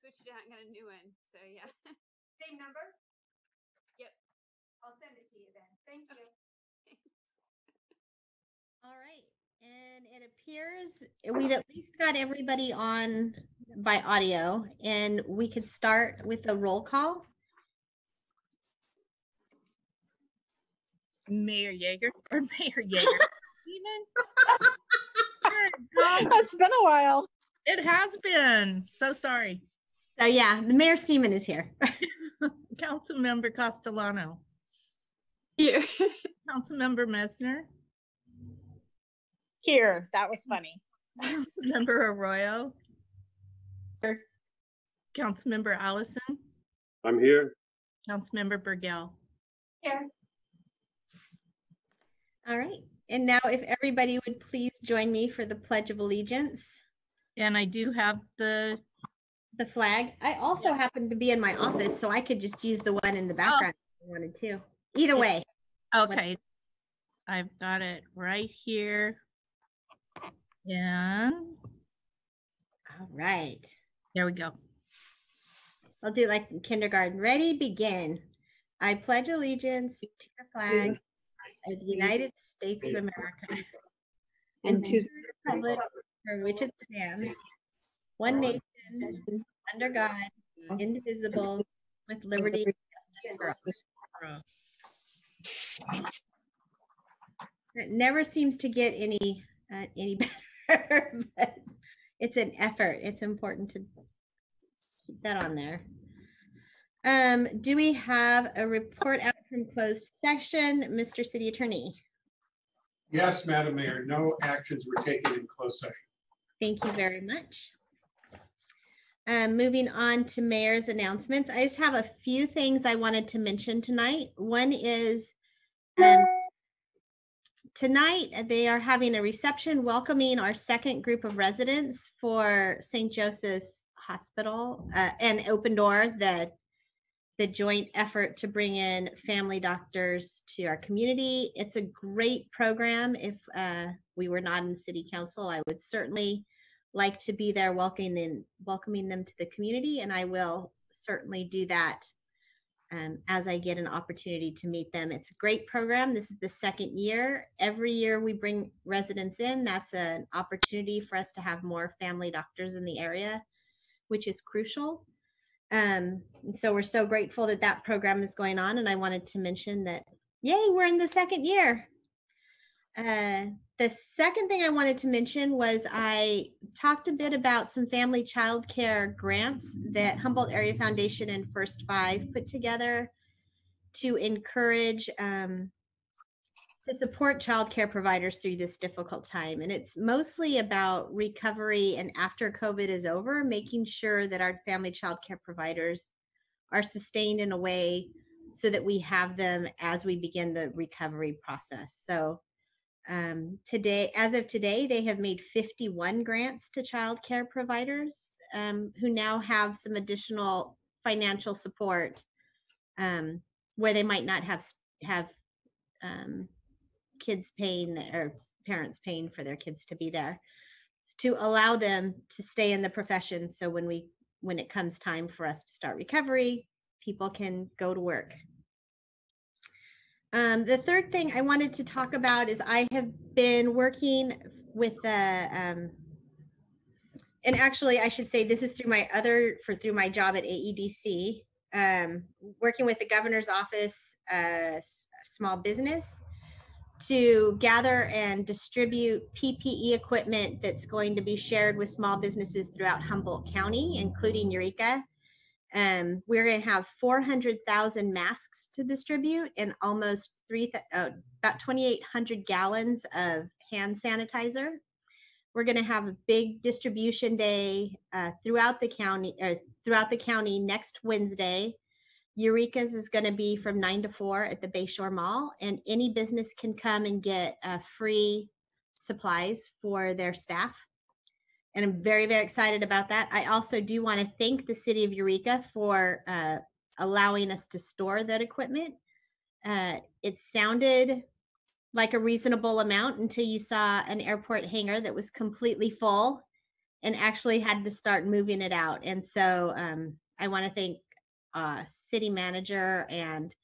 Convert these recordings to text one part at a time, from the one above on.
switched it out and got a new one. So yeah. Same number? Yep. I'll send it to you then. Thank you. All right, and it appears we've at least got everybody on by audio, and we could start with a roll call. Mayor Yeager or Mayor Yeager. Steven? It's been a while. It has been. So sorry. So yeah, the Mayor Seaman is here. Councilmember Castellano, Here. Councilmember Messner, Here, that was funny. Councilmember Arroyo. Here. Councilmember Allison, I'm here. Councilmember Bergel. Here. All right, and now if everybody would please join me for the Pledge of Allegiance, And I do have the, the flag. I also happen to be in my office, so I could just use the one in the oh. background if I wanted to. Either way, okay. I've got it right here. And all right. there we go. I'll do like in kindergarten. Ready, begin. I pledge allegiance to the flag of the United States of America and to the republic for which it stands, one nation, under God, indivisible, with liberty and justice for all. It never seems to get any uh, any better, but it's an effort. It's important to keep that on there. Um, do we have a report out from closed session, Mr. City Attorney? Yes, Madam Mayor, no actions were taken in closed session. Thank you very much. Um, moving on to mayor's announcements, I just have a few things I wanted to mention tonight. One is um, tonight they are having a reception welcoming our second group of residents for St. Joseph's Hospital uh, and Open Door, the the joint effort to bring in family doctors to our community. It's a great program. If uh, we were not in city council, I would certainly like to be there welcoming them, welcoming them to the community, and I will certainly do that um, as I get an opportunity to meet them. It's a great program. This is the second year. Every year we bring residents in. That's an opportunity for us to have more family doctors in the area, which is crucial. Um, and so we're so grateful that that program is going on. And I wanted to mention that, yay, we're in the second year. Uh, the second thing I wanted to mention was I talked a bit about some family childcare grants that Humboldt Area Foundation and First Five put together to encourage um, to support childcare providers through this difficult time. And it's mostly about recovery and after COVID is over, making sure that our family childcare providers are sustained in a way so that we have them as we begin the recovery process. So um, today, as of today, they have made 51 grants to childcare providers um, who now have some additional financial support um, where they might not have have um, kids paying or parents paying for their kids to be there. S- to allow them to stay in the profession so when we when it comes time for us to start recovery people can go to work um, the third thing i wanted to talk about is i have been working with the um, and actually i should say this is through my other for through my job at aedc um, working with the governor's office uh, small business to gather and distribute PPE equipment that's going to be shared with small businesses throughout Humboldt County, including Eureka. Um, we're going to have 400,000 masks to distribute and almost three, uh, about 2,800 gallons of hand sanitizer. We're going to have a big distribution day uh, throughout the county, or throughout the county next Wednesday. Eureka's is going to be from nine to four at the Bayshore Mall, and any business can come and get uh, free supplies for their staff. And I'm very, very excited about that. I also do want to thank the city of Eureka for uh, allowing us to store that equipment. Uh, it sounded like a reasonable amount until you saw an airport hangar that was completely full and actually had to start moving it out. And so um, I want to thank uh, city manager and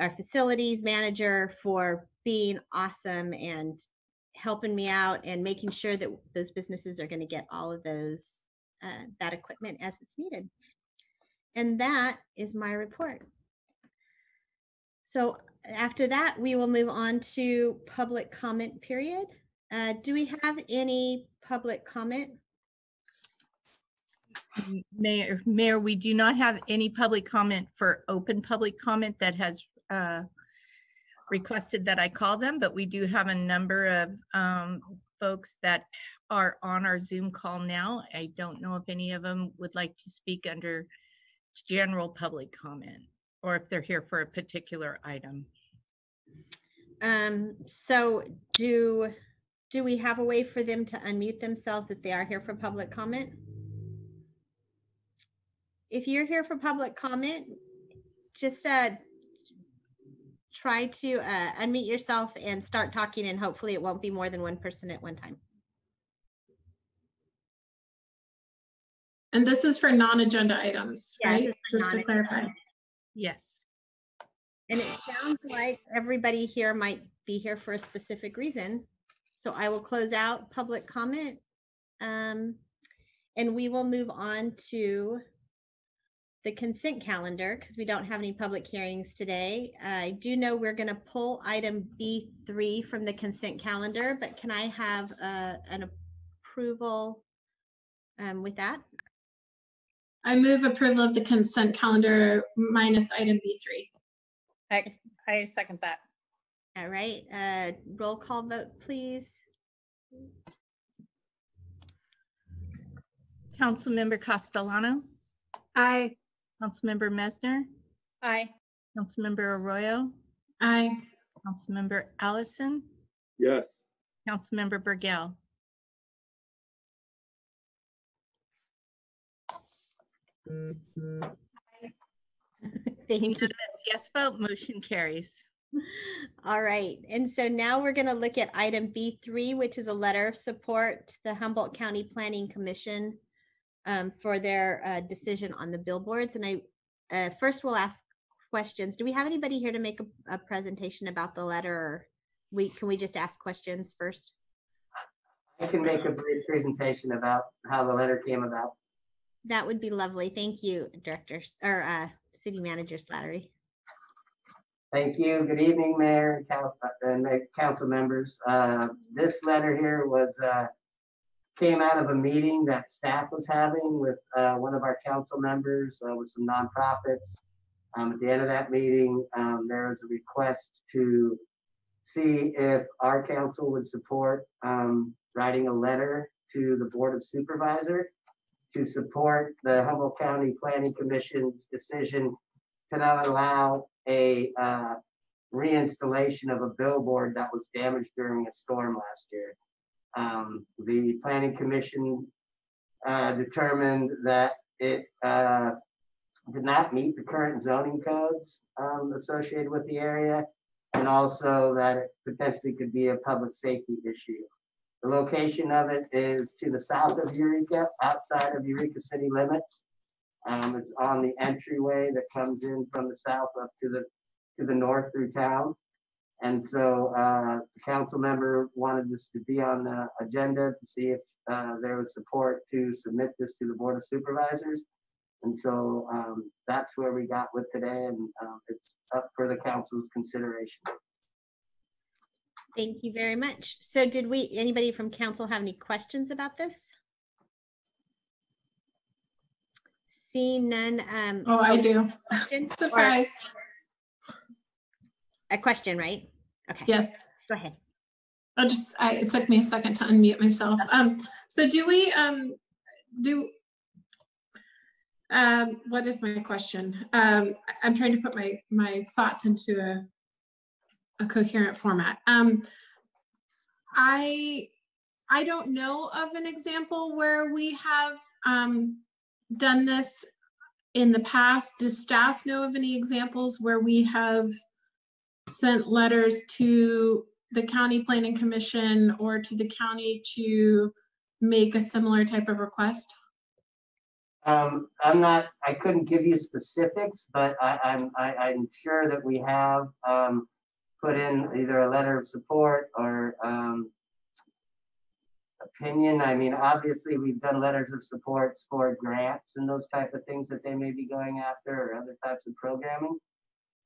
our facilities manager for being awesome and helping me out and making sure that those businesses are going to get all of those uh, that equipment as it's needed. And that is my report. So after that, we will move on to public comment period. Uh, do we have any public comment? Mayor, Mayor, we do not have any public comment for open public comment that has uh, requested that I call them, but we do have a number of um, folks that are on our Zoom call now. I don't know if any of them would like to speak under general public comment or if they're here for a particular item. Um, so do, do we have a way for them to unmute themselves if they are here for public comment? If you're here for public comment, just, uh, try to, uh, unmute yourself and start talking and hopefully it won't be more than one person at one time. And this is for non-agenda items, Yeah, right? Just to clarify. Yes. And it sounds like everybody here might be here for a specific reason. So I will close out public comment. Um, and we will move on to the consent calendar because we don't have any public hearings today. I do know we're going to pull item B3 from the consent calendar, but can I have uh, an approval um, with that? I move approval of the consent calendar minus item B3. I, I second that. All right, uh, roll call vote, please. Councilmember Castellano, Aye. Councilmember Messner, Aye. Councilmember Arroyo, Aye. Councilmember Allison, Yes. Councilmember Bergel. Thank you. Yes vote, motion carries. All right, and so now we're going to look at item B3, which is a letter of support to the Humboldt County Planning Commission um, for their uh, decision on the billboards. And I, uh, first we'll ask questions. Do we have anybody here to make a, a presentation about the letter? or We, can we just ask questions first? I can make a brief presentation about how the letter came about. That would be lovely. Thank you, Director, or uh, City Manager Slattery. Thank you. Good evening, Mayor and coun- uh, and the council members. Uh, This letter here was, uh, came out of a meeting that staff was having with uh, one of our council members, uh, with some nonprofits. Um, At the end of that meeting, um, there was a request to see if our council would support um, writing a letter to the Board of Supervisor to support the Humboldt County Planning Commission's decision to not allow a uh, reinstallation of a billboard that was damaged during a storm last year. Um, The planning commission uh, determined that it uh, did not meet the current zoning codes um, associated with the area, and also that it potentially could be a public safety issue. The location of it is to the south of Eureka, outside of Eureka city limits. Um, it's on the entryway that comes in from the south up to the, to the north through town. And so, uh, the council member wanted this to be on the agenda to see if, uh, there was support to submit this to the Board of Supervisors. And so, um, that's where we got with today and, um, it's up for the council's consideration. Thank you very much. So did we, anybody from council have any questions about this? Seeing none, um. Oh, I do. question or- Surprise. A question, right? Okay. Yes. Go ahead. I'll just, I, it took me a second to unmute myself. Um, so do we, um, do, um, what is my question? Um, I'm trying to put my, my thoughts into a, a coherent format. Um, I, I don't know of an example where we have, um, done this in the past. Does staff know of any examples where we have sent letters to the county planning commission or to the county to make a similar type of request? Um, I'm not, I couldn't give you specifics, but I, I'm, I, I'm sure that we have, um, put in either a letter of support or, um, opinion. I mean, obviously, we've done letters of support for grants and those type of things that they may be going after or other types of programming.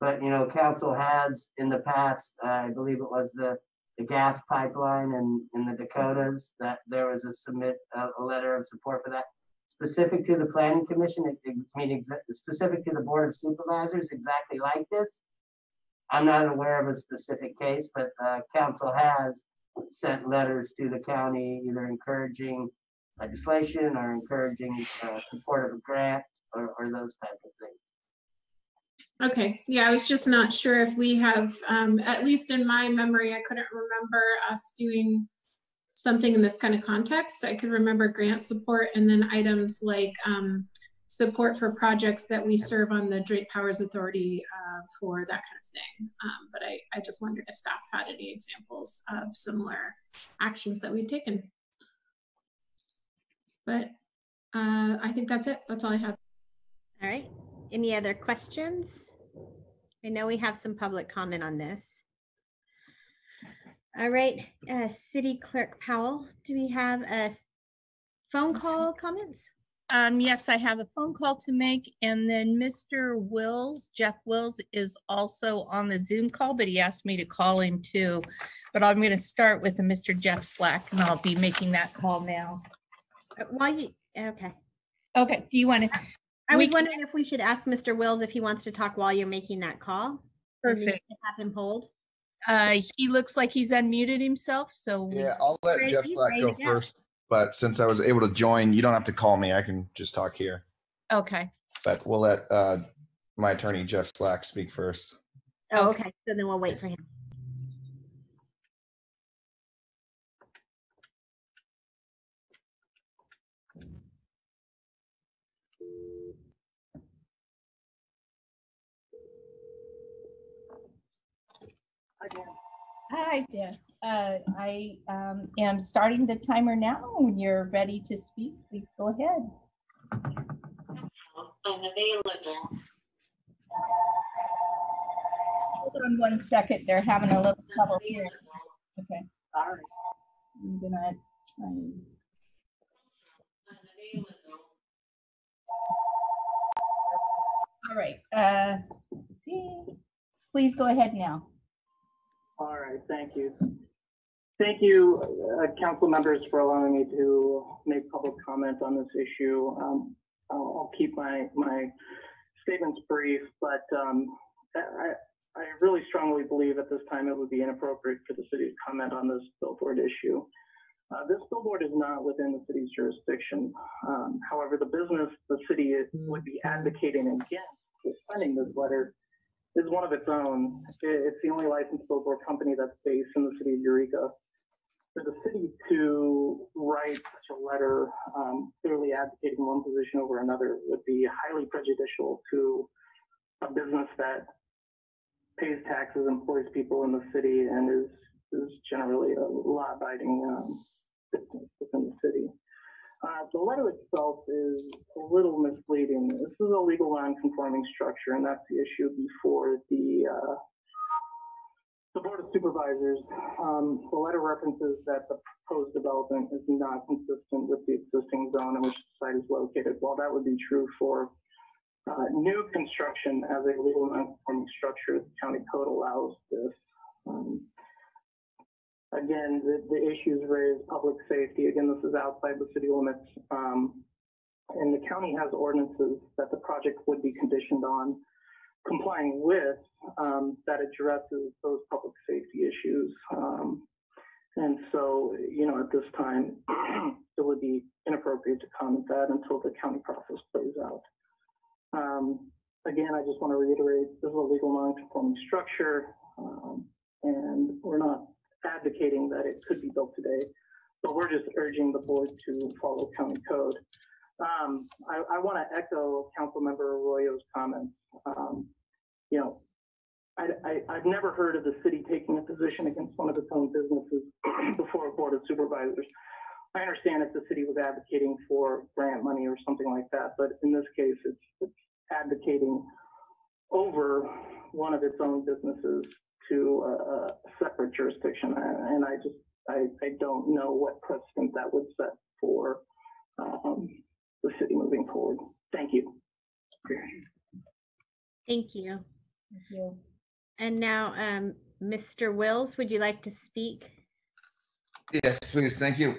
But, you know, council has in the past, uh, I believe it was the, the gas pipeline in, in the Dakotas, that there was a submit, a, a letter of support for that specific to the planning commission, it, it, I mean, specific to the board of supervisors, exactly like this. I'm not aware of a specific case, but, uh, council has sent letters to the county, either encouraging legislation or encouraging, uh, support of a grant or, or those type of things. Okay, yeah, I was just not sure if we have, um, at least in my memory, I couldn't remember us doing something in this kind of context. I could remember grant support and then items like, um, support for projects that we serve on the Joint Powers Authority, uh, for that kind of thing. Um, but I, I just wondered if staff had any examples of similar actions that we've taken. But, uh, I think that's it. That's all I have. All right. Any other questions? I know we have some public comment on this. All right, uh, City Clerk Powell, do we have a phone call comments? Um, yes, I have a phone call to make and then Mr. Wills, Jeff Wills is also on the Zoom call, but he asked me to call him too. But I'm going to start with a Mr. Jeff Slack and I'll be making that call now. Uh, While you, okay. Okay, do you want to? I We was can- wondering if we should ask Mr. Wills if he wants to talk while you're making that call. and you Perfect. Have him hold. Uh, he looks like he's unmuted himself, so. we- Yeah, I'll let Ready? Jeff Black Ready go to go. first. But since I was able to join, you don't have to call me. I can just talk here. Okay, But we'll let uh, my attorney Jeff Slack speak first. Oh, okay. So then we'll wait for him. Hi, Jeff. Uh, I, um, am starting the timer now. When you're ready to speak, please go ahead. I'm available. Hold on one second. They're having a little trouble here. Okay, Sorry, I'm gonna try and. All right, uh, see, please go ahead now. All right, thank you. Thank you, uh, council members, for allowing me to make public comment on this issue. Um, I'll, I'll keep my, my statements brief, but um, I, I really strongly believe at this time it would be inappropriate for the city to comment on this billboard issue. Uh, This billboard is not within the city's jurisdiction. Um, However, the business the city would be advocating against with sending this letter is one of its own. It's the only licensed billboard company that's based in the city of Eureka. For the city to write such a letter um, clearly advocating one position over another would be highly prejudicial to a business that pays taxes, employs people in the city, and is is generally a law-abiding um, business within the city. Uh, the letter itself is a little misleading. This is a legal non-conforming structure, and that's the issue before the uh, the Board of Supervisors. Um, the letter references that the proposed development is not consistent with the existing zone in which the site is located. While that would be true for uh, new construction as a legal non-conforming structure, the county code allows this. Um, Again, the, the issues raised public safety. Again, this is outside the city limits. Um, and the county has ordinances that the project would be conditioned on complying with um, that addresses those public safety issues. Um, and so, you know, at this time, it would be inappropriate to comment that until the county process plays out. Um, again, I just want to reiterate, this is a legal non-conforming structure, um, and we're not advocating that it could be built today, but we're just urging the board to follow county code. Um, I, I want to echo Councilmember Arroyo's comments. Um, you know, I, I, I've never heard of the city taking a position against one of its own businesses before a board of supervisors. I understand if the city was advocating for grant money or something like that, but in this case, it's, it's advocating over one of its own businesses to a, a separate jurisdiction. And and I just, I, I don't know what precedent that would set for, um, the city moving forward. Thank you. Thank you. Thank you. And now, um, Mr. Wills, would you like to speak? Yes, please. Thank you.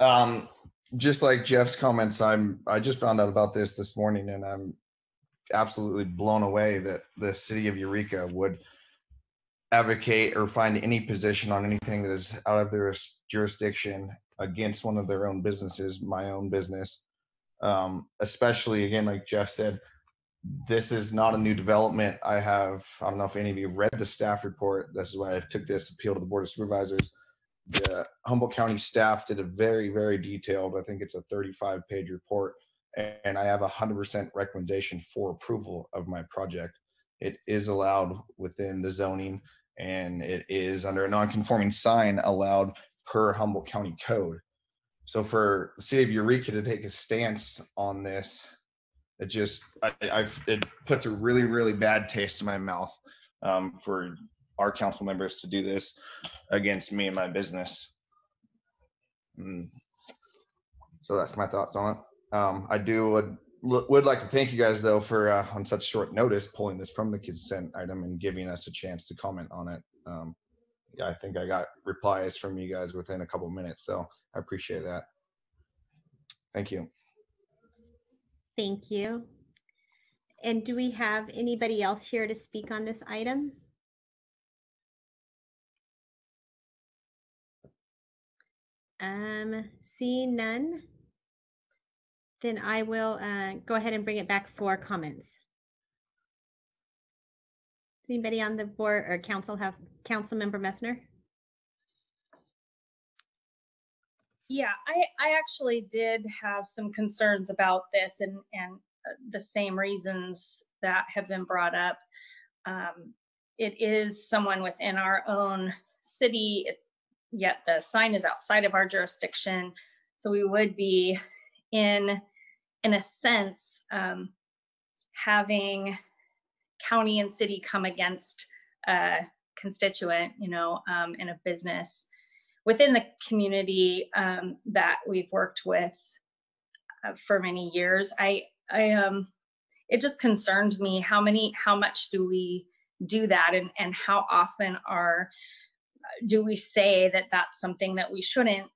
Um, just like Jeff's comments, I'm, I just found out about this this morning and I'm absolutely blown away that the city of Eureka would advocate or find any position on anything that is out of their jurisdiction against one of their own businesses, my own business. Um, especially again, like Jeff said, this is not a new development. I have, I don't know if any of you have read the staff report. This is why I took this appeal to the Board of Supervisors. The Humboldt County staff did a very, very detailed, I think it's a 35 page report. And I have a hundred percent recommendation for approval of my project. It is allowed within the zoning and it is under a non-conforming sign allowed per Humboldt County code. So for the city of Eureka to take a stance on this, it just I, I've it puts a really really bad taste in my mouth um, for our council members to do this against me and my business. Mm. So that's my thoughts on it. Um, I do would would like to thank you guys though for uh, on such short notice pulling this from the consent item and giving us a chance to comment on it. Um, yeah, I think I got replies from you guys within a couple minutes, so I appreciate that. Thank you. Thank you. And do we have anybody else here to speak on this item? Um, seeing none, then I will uh, go ahead and bring it back for comments. Does anybody on the board or council have, Council Member Messner? Yeah, I, I actually did have some concerns about this and, and uh, the same reasons that have been brought up. Um, it is someone within our own city, yet the sign is outside of our jurisdiction. So we would be in, in a sense, um, having county and city come against a constituent, you know, um, in a business within the community um, that we've worked with uh, for many years. I, I, um, it just concerned me how many, how much do we do that, and and how often are do we say that that's something that we shouldn't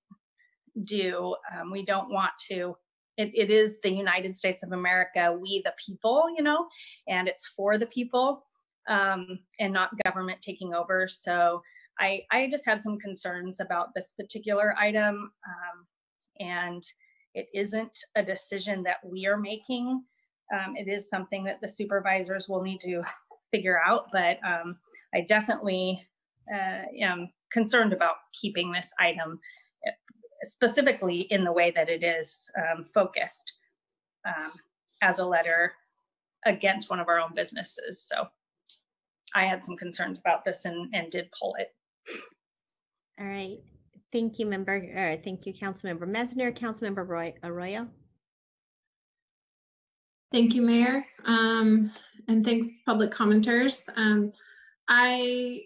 do? Um, we don't want to. It, it is the United States of America, we the people, you know, and it's for the people um, and not government taking over. So I, I just had some concerns about this particular item. Um, and it isn't a decision that we are making. Um, it is something that the supervisors will need to figure out, but um, I definitely uh, am concerned about keeping this item specifically in the way that it is um, focused um, as a letter against one of our own businesses. So I had some concerns about this and, and did pull it. All right. Thank you, member, uh, thank you, Councilmember Messner, Councilmember Roy Arroyo. Thank you, Mayor. Um, and thanks, public commenters. Um, I,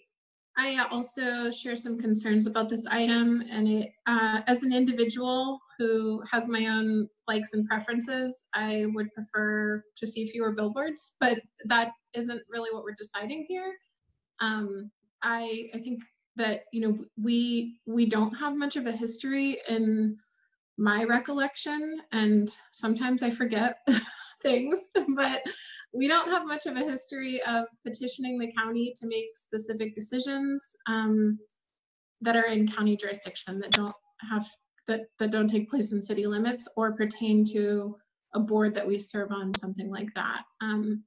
I also share some concerns about this item and it, uh, as an individual who has my own likes and preferences, I would prefer to see fewer billboards, but that isn't really what we're deciding here. Um, I, I think that, you know, we, we don't have much of a history in my recollection and sometimes I forget things, but we don't have much of a history of petitioning the county to make specific decisions um, that are in county jurisdiction that don't have that that don't take place in city limits or pertain to a board that we serve on, something like that. Um,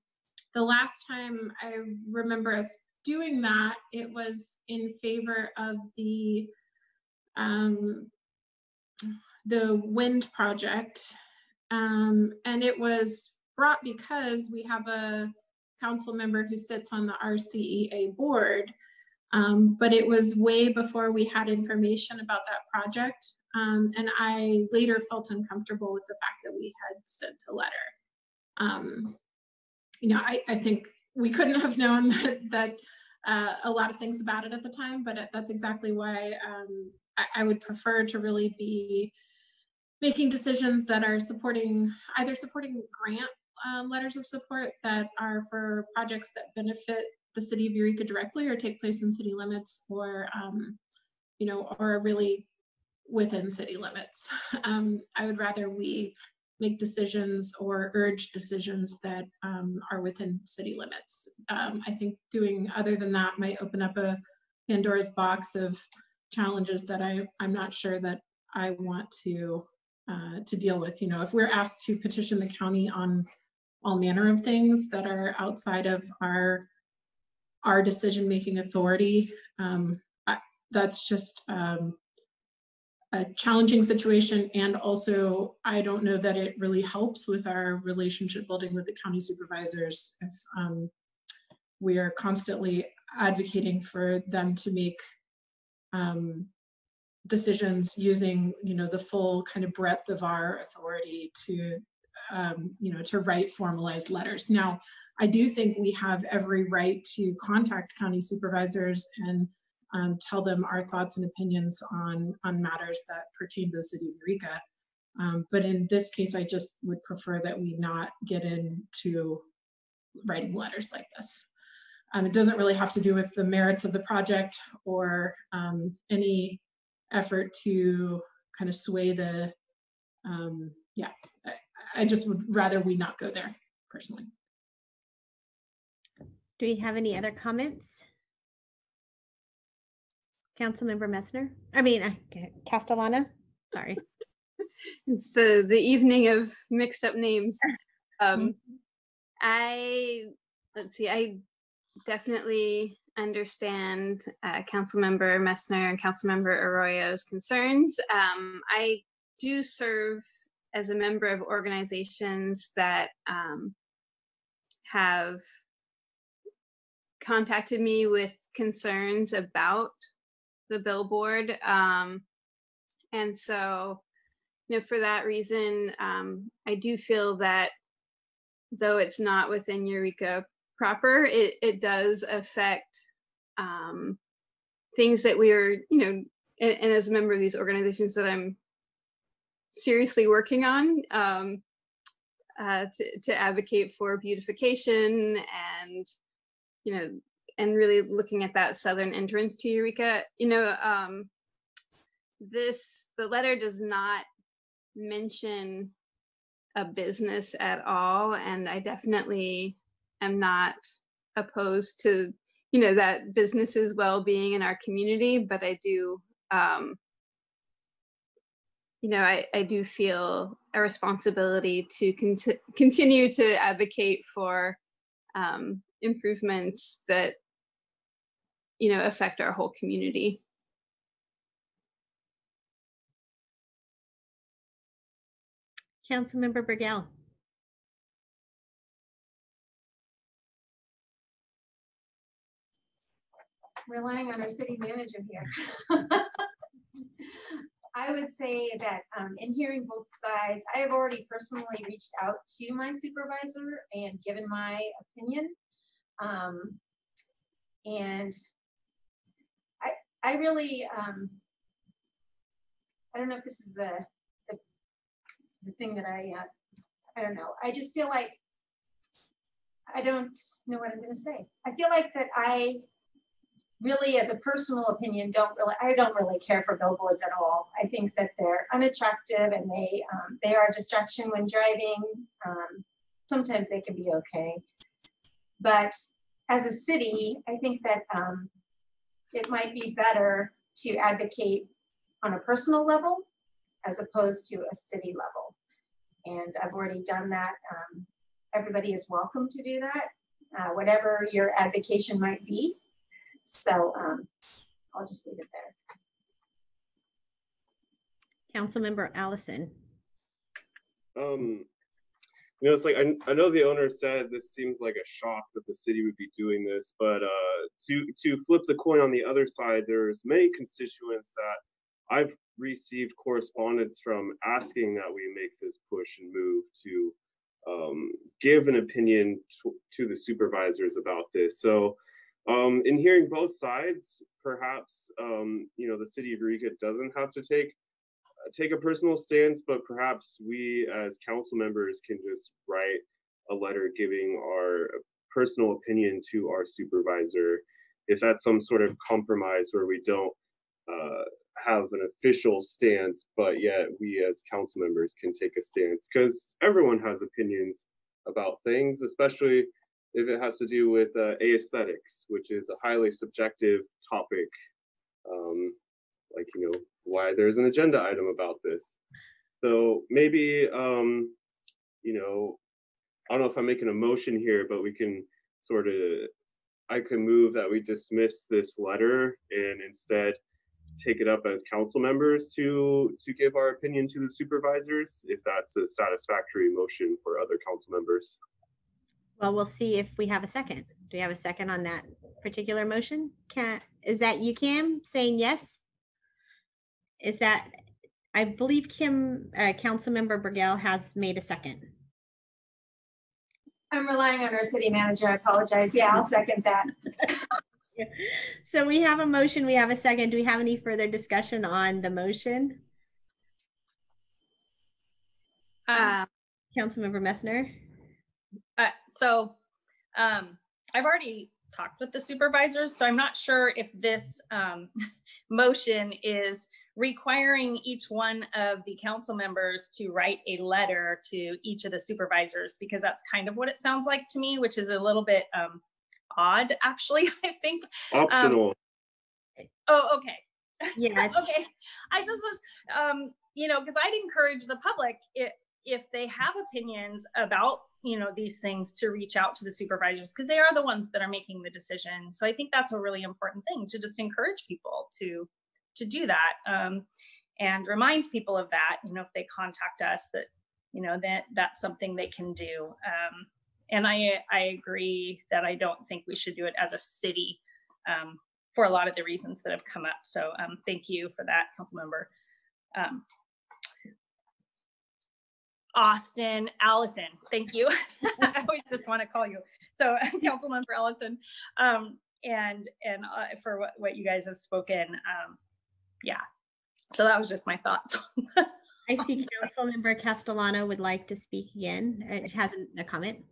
the last time I remember us doing that, it was in favor of the um, the wind project, um, and it was brought because we have a council member who sits on the RCEA board. Um, but it was way before we had information about that project. Um, and I later felt uncomfortable with the fact that we had sent a letter. Um, you know, I, I think we couldn't have known that, that uh, a lot of things about it at the time, but that's exactly why um, I, I would prefer to really be making decisions that are supporting, either supporting grant um, letters of support that are for projects that benefit the city of Eureka directly or take place in city limits or, um, you know, or really within city limits. Um, I would rather we make decisions or urge decisions that um, are within city limits. Um, I think doing other than that might open up a Pandora's box of challenges that I, I'm not sure that I want to uh, to deal with. You know, if we're asked to petition the county on all manner of things that are outside of our our decision making authority, um, I, that's just um, a challenging situation. And also, I don't know that it really helps with our relationship building with the county supervisors if um, we are constantly advocating for them to make um, decisions using, you know, the full kind of breadth of our authority to, um, you know, to write formalized letters. Now, I do think we have every right to contact county supervisors and um, tell them our thoughts and opinions on on matters that pertain to the city of Eureka. Um, but in this case, I just would prefer that we not get into writing letters like this. Um, it doesn't really have to do with the merits of the project or um, any effort to kind of sway the, um, yeah, I, I just would rather we not go there personally. Do we have any other comments? Councilmember Messner, I mean, uh, Castellana, sorry. It's the the evening of mixed up names. Um, I let's see. I definitely understand uh, Councilmember Messner and Councilmember Arroyo's concerns. Um, I do serve as a member of organizations that um, have contacted me with concerns about the billboard. Um, and so, you know, for that reason, um, I do feel that though it's not within Eureka proper, it, it does affect um, things that we are, you know, and, and as a member of these organizations that I'm seriously working on um, uh, to, to advocate for beautification and, you know, and really looking at that southern entrance to Eureka, you know, um, this, the letter does not mention a business at all. And I definitely am not opposed to, you know, that businesses well-being in our community, but I do, um, you know, I, I do feel a responsibility to conti- continue to advocate for um, improvements that, you know, affect our whole community. Councilmember Bergel, relying on our city manager here. I would say that um, in hearing both sides, I have already personally reached out to my supervisor and given my opinion. Um, and I, I really, um, I don't know if this is the, the, the thing that I, uh, I don't know. I just feel like I don't know what I'm going to say. I feel like that I really as a personal opinion don't really i don't really care for billboards at all. I think that they're unattractive and they um, they are a distraction when driving. Um, sometimes they can be okay. But as a city i think that um, it might be better to advocate on a personal level as opposed to a city level. And i've already done that. Um, everybody is welcome to do that uh, whatever your advocation might be so um, I'll just leave it there. Councilmember Allison, Um, you know, it's like I, I know the owner said this seems like a shock that the city would be doing this, but uh, to to flip the coin on the other side, there's many constituents that I've received correspondence from asking that we make this push and move to um, give an opinion to, to the supervisors about this. So um, in hearing both sides, perhaps um, you know the city of Eureka doesn't have to take uh, take a personal stance, but perhaps we as council members can just write a letter giving our personal opinion to our supervisor. If that's some sort of compromise where we don't uh, have an official stance, but yet we as council members can take a stance because everyone has opinions about things, especially if it has to do with uh, aesthetics, which is a highly subjective topic. Um, like, you know, why there's an agenda item about this. So maybe, um, you know, I don't know if I'm making a motion here, but we can sort of, I can move that we dismiss this letter and instead take it up as council members to to give our opinion to the supervisors if that's a satisfactory motion for other council members. Well, we'll see if we have a second. Do we have a second on that particular motion? Can, is that you, Kim, saying yes? Is that, I believe Kim, uh, Councilmember Bergel has made a second. I'm relying on our city manager. I apologize. Yeah, I'll second that. So we have a motion, we have a second. Do we have any further discussion on the motion? Uh, Councilmember Messner? Uh, so um, I've already talked with the supervisors, so I'm not sure if this um, motion is requiring each one of the council members to write a letter to each of the supervisors, because that's kind of what it sounds like to me, which is a little bit um, odd, actually, I think. Optional. Oh, okay. Yeah, okay. I just was, um, you know, because I'd encourage the public if if they have opinions about you know these things to reach out to the supervisors because they are the ones that are making the decision. So I think that's a really important thing to just encourage people to to do that um, and remind people of that. You know, if they contact us, that you know that that's something they can do. Um, and I I agree that I don't think we should do it as a city. Um, for a lot of the reasons that have come up. So um, thank you for that, Councilmember. Um, Austin, Allison, thank you. I always just want to call you. So council member Allison, um, and and uh, for what, what you guys have spoken. Um, yeah. So that was just my thoughts. I see Councilmember Castellano would like to speak again. It hasn't a comment.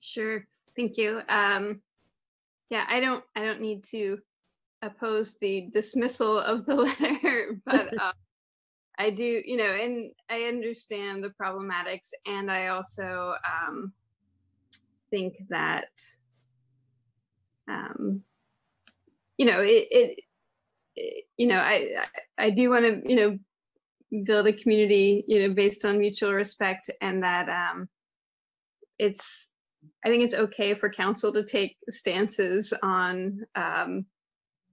Sure, thank you. Um, yeah, I don't, I don't need to oppose the dismissal of the letter, but uh, I do, you know, and I understand the problematics, and I also um, think that, um, you know, it, it, you know, I, I, I do want to, you know, build a community, you know, based on mutual respect, and that um, it's I think it's okay for council to take stances on um,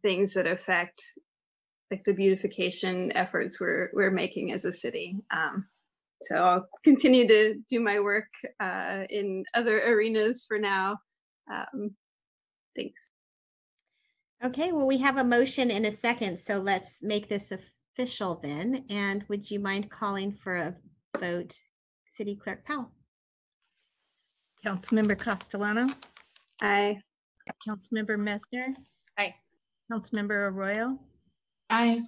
things that affect like the beautification efforts we're we're making as a city. Um, so I'll continue to do my work uh, in other arenas for now. Um, thanks. Okay, well, we have a motion in a second, so let's make this official then. And would you mind calling for a vote, City Clerk Powell? Councilmember Castellano, I Councilmember Messner. Aye. Councilmember Arroyo, I,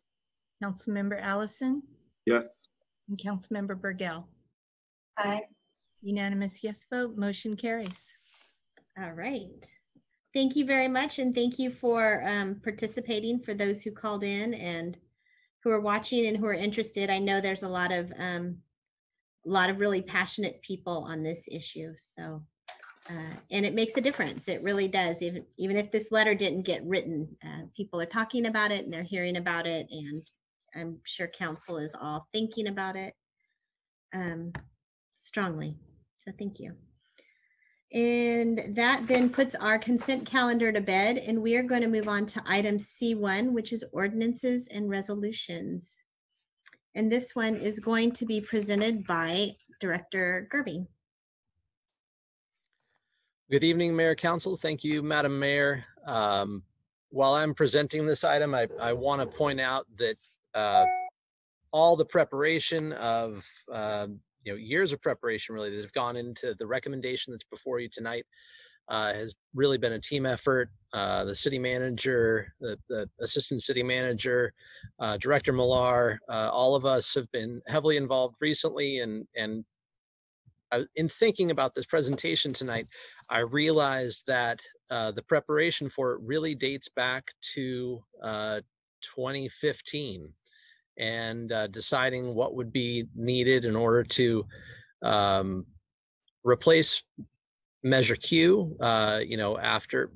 Councilmember Allison, Yes. and Councilmember Bergel. Aye. Unanimous yes vote, motion carries. All right. Thank you very much, and thank you for um, participating for those who called in and who are watching and who are interested. I know there's a lot of um, a lot of really passionate people on this issue. So, uh, and it makes a difference. It really does. Even even if this letter didn't get written, uh, people are talking about it and they're hearing about it, and I'm sure council is all thinking about it um, strongly. So, thank you. And that then puts our consent calendar to bed, and we are going to move on to item C1, which is ordinances and resolutions. And this one is going to be presented by Director Gerving. Good evening, Mayor Council. Thank you, Madam Mayor. Um, while I'm presenting this item, I, I want to point out that uh, all the preparation of, um, you know, years of preparation really that have gone into the recommendation that's before you tonight uh, has really been a team effort. Uh, the city manager, the, the assistant city manager, uh, Director Millar, uh, all of us have been heavily involved recently and, and I- in thinking about this presentation tonight, I realized that uh, the preparation for it really dates back to uh, 2015 and uh, deciding what would be needed in order to um, replace Measure Q, uh, you know, after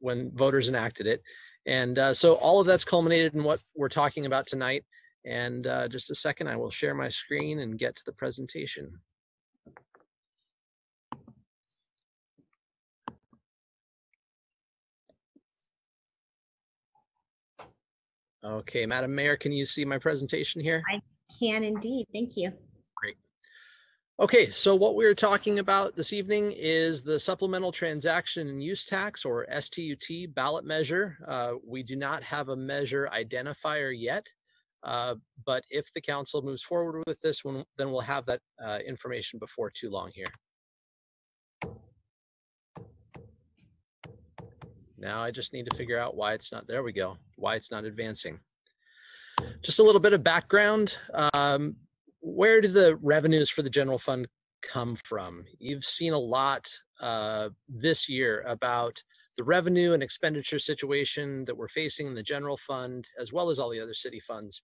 when voters enacted it. And uh, so all of that's culminated in what we're talking about tonight. And uh, just a second, I will share my screen and get to the presentation. Okay, Madam Mayor, can you see my presentation here? I can indeed. Thank you. Great. Okay, so what we're talking about this evening is the supplemental transaction and use tax or STUT ballot measure. Uh, we do not have a measure identifier yet. Uh, but if the council moves forward with this one, then we'll have that uh, information before too long here. Now I just need to figure out why it's not, there we go, why it's not advancing. Just a little bit of background. Um, where do the revenues for the general fund come from? You've seen a lot uh, this year about the revenue and expenditure situation that we're facing in the general fund, as well as all the other city funds.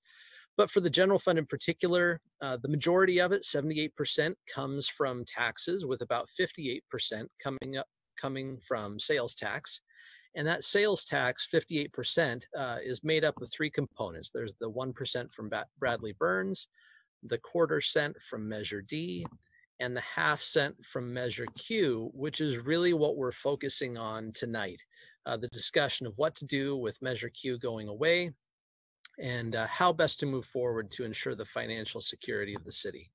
But for the general fund in particular, uh, the majority of it, 78%, comes from taxes, with about 58% coming up coming from sales tax. And that sales tax, 58%, uh, is made up of three components. There's the 1% from Ba- Bradley Burns, the quarter cent from Measure D, and the half cent from Measure Q, which is really what we're focusing on tonight. Uh, the discussion of what to do with Measure Q going away and uh, how best to move forward to ensure the financial security of the city.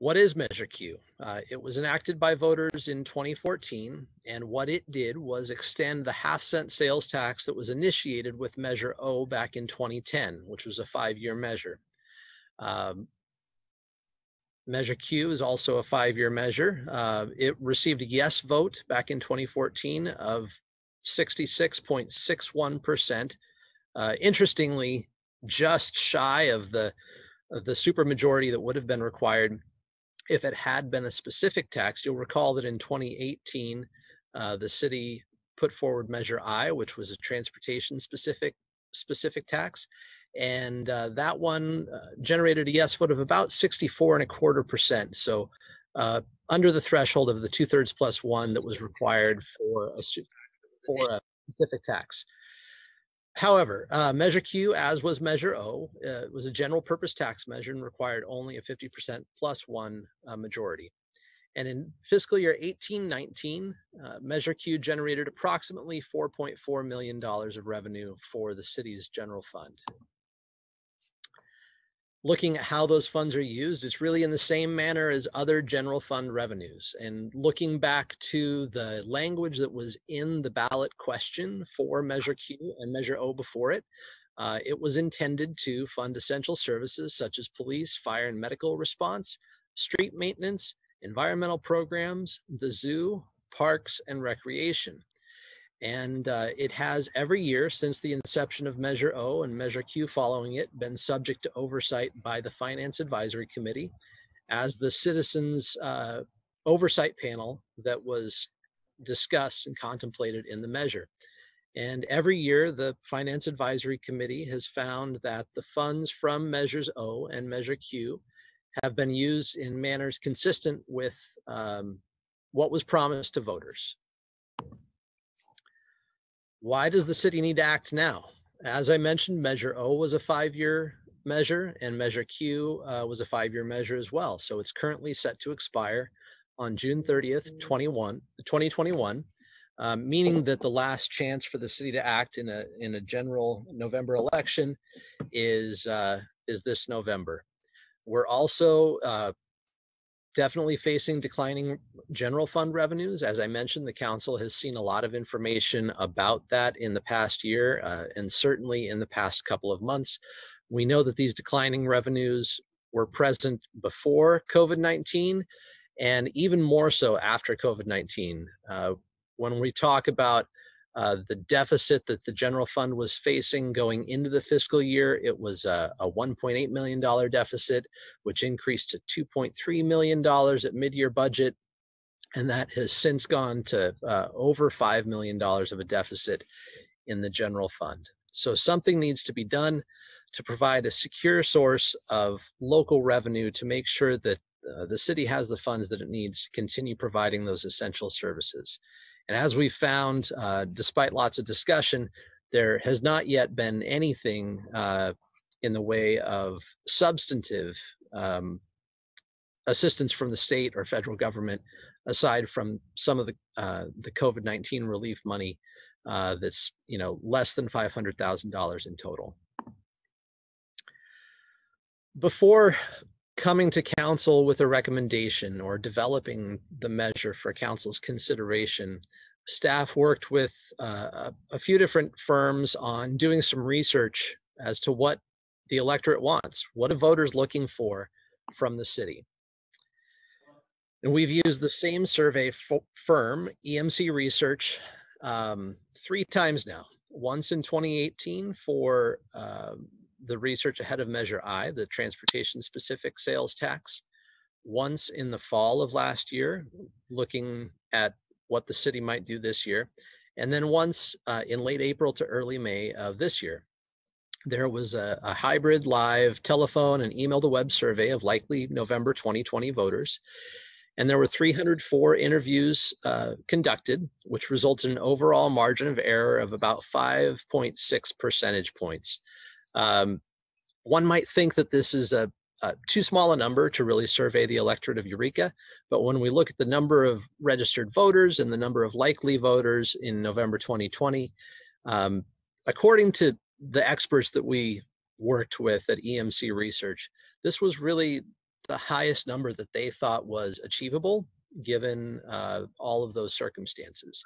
What is Measure Q? Uh, it was enacted by voters in 2014, and what it did was extend the half cent sales tax that was initiated with Measure O back in 2010, which was a five year measure. Um, Measure Q is also a five-year measure. Uh, it received a yes vote back in 2014 of 66.61%. Uh, interestingly, just shy of the of the supermajority that would have been required if it had been a specific tax. You'll recall that in 2018, uh, the city put forward Measure I, which was a transportation specific specific tax. And uh, that one uh, generated a yes vote of about 64 and a quarter percent. So uh, under the threshold of the two thirds plus one that was required for a, for a specific tax. However, uh, Measure Q, as was Measure O, uh, was a general purpose tax measure and required only a 50% plus one uh, majority. And in fiscal year 1819, uh, Measure Q generated approximately $4.4 million of revenue for the city's general fund. Looking at how those funds are used, it's really in the same manner as other general fund revenues. And looking back to the language that was in the ballot question for Measure Q and Measure O before it, uh, it was intended to fund essential services such as police, fire, and medical response, street maintenance, environmental programs, the zoo, parks, and recreation. And uh, it has every year since the inception of Measure O and Measure Q following it been subject to oversight by the Finance Advisory Committee as the citizens uh, oversight panel that was discussed and contemplated in the measure. And every year, the Finance Advisory Committee has found that the funds from Measures O and Measure Q have been used in manners consistent with um, what was promised to voters. Why does the city need to act now? As I mentioned, Measure O was a five-year measure and Measure Q uh, was a five-year measure as well. So it's currently set to expire on June 30th, 21, 2021, um, meaning that the last chance for the city to act in a in a general November election is uh, is this November. We're also uh, definitely facing declining general fund revenues. As I mentioned, the council has seen a lot of information about that in the past year uh, and certainly in the past couple of months. We know that these declining revenues were present before COVID 19 and even more so after COVID 19. Uh, when we talk about uh, the deficit that the general fund was facing going into the fiscal year, it was a, a $1.8 million deficit, which increased to $2.3 million at mid-year budget. And that has since gone to uh, over $5 million of a deficit in the general fund. So something needs to be done to provide a secure source of local revenue to make sure that uh, the city has the funds that it needs to continue providing those essential services. And as we found, uh, despite lots of discussion, there has not yet been anything uh, in the way of substantive um, assistance from the state or federal government, aside from some of the uh, the COVID nineteen relief money uh, that's you know less than five hundred thousand dollars in total. Before coming to council with a recommendation or developing the measure for council's consideration, staff worked with uh, a few different firms on doing some research as to what the electorate wants. What are voters looking for from the city? And we've used the same survey firm, EMC Research, um, three times now. Once in 2018 for uh, the research ahead of Measure I, the transportation specific sales tax. Once in the fall of last year, looking at what the city might do this year. And then once uh, in late April to early May of this year, there was a, a, hybrid live telephone and email to web survey of likely November 2020 voters. And there were 304 interviews uh, conducted, which resulted in an overall margin of error of about 5.6 percentage points. Um, one might think that this is a, a, too small a number to really survey the electorate of Eureka, but when we look at the number of registered voters and the number of likely voters in November 2020, um, according to the experts that we worked with at EMC Research, this was really the highest number that they thought was achievable given uh, all of those circumstances.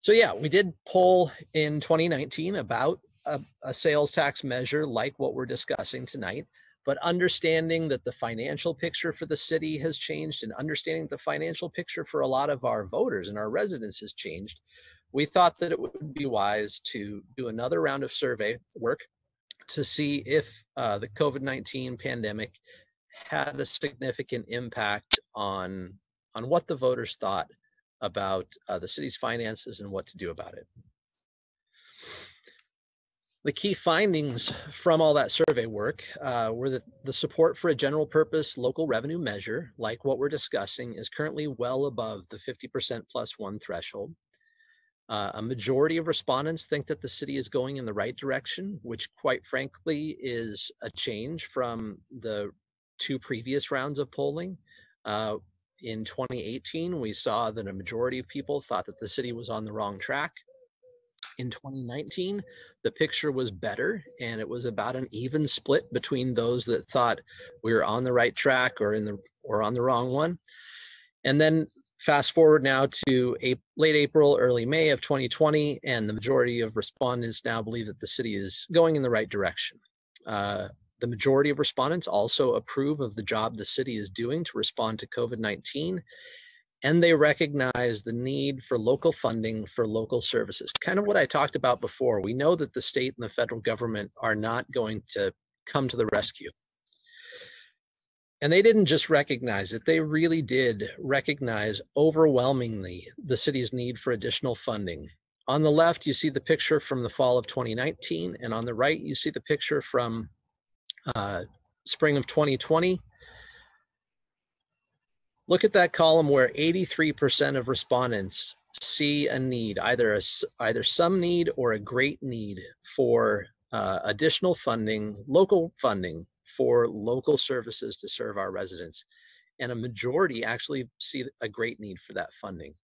So yeah, we did poll in 2019 about a, a sales tax measure like what we're discussing tonight, but understanding that the financial picture for the city has changed and understanding the financial picture for a lot of our voters and our residents has changed, we thought that it would be wise to do another round of survey work to see if uh, the COVID 19 pandemic had a significant impact on, on what the voters thought about uh, the city's finances and what to do about it. The key findings from all that survey work uh, were that the support for a general purpose local revenue measure, like what we're discussing, is currently well above the 50% plus one threshold. Uh, a majority of respondents think that the city is going in the right direction, which quite frankly is a change from the two previous rounds of polling. Uh, in 2018, we saw that a majority of people thought that the city was on the wrong track in 2019, the picture was better and it was about an even split between those that thought we were on the right track or in the or on the wrong one. And then fast forward now to late April, early May of 2020, and the majority of respondents now believe that the city is going in the right direction. Uh, the majority of respondents also approve of the job the city is doing to respond to COVID 19 and they recognize the need for local funding for local services. Kind of what I talked about before. We know that the state and the federal government are not going to come to the rescue. And they didn't just recognize it, they really did recognize overwhelmingly the city's need for additional funding. On the left, you see the picture from the fall of 2019, and on the right, you see the picture from uh, spring of 2020 Look at that column where 83% of respondents see a need, either a, either some need or a great need for uh, additional funding, local funding for local services to serve our residents. And a majority actually see a great need for that funding.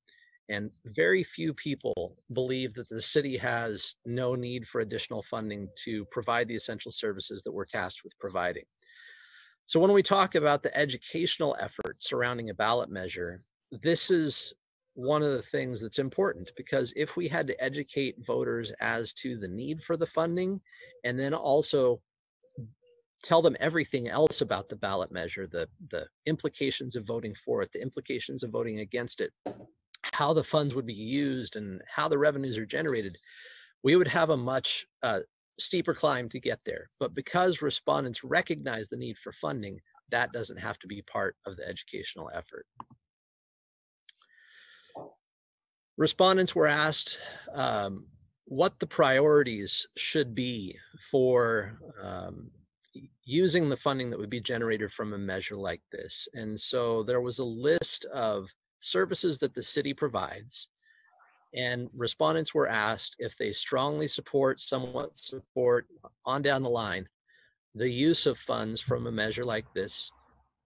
And very few people believe that the city has no need for additional funding to provide the essential services that we're tasked with providing. So when we talk about the educational effort surrounding a ballot measure, this is one of the things that's important because if we had to educate voters as to the need for the funding and then also tell them everything else about the ballot measure, the, the implications of voting for it, the implications of voting against it, how the funds would be used and how the revenues are generated, we would have a much uh, steeper climb to get there. But because respondents recognize the need for funding, that doesn't have to be part of the educational effort. Respondents were asked um, what the priorities should be for um, using the funding that would be generated from a measure like this. And so there was a list of services that the city provides. And respondents were asked if they strongly support, somewhat support, on down the line, the use of funds from a measure like this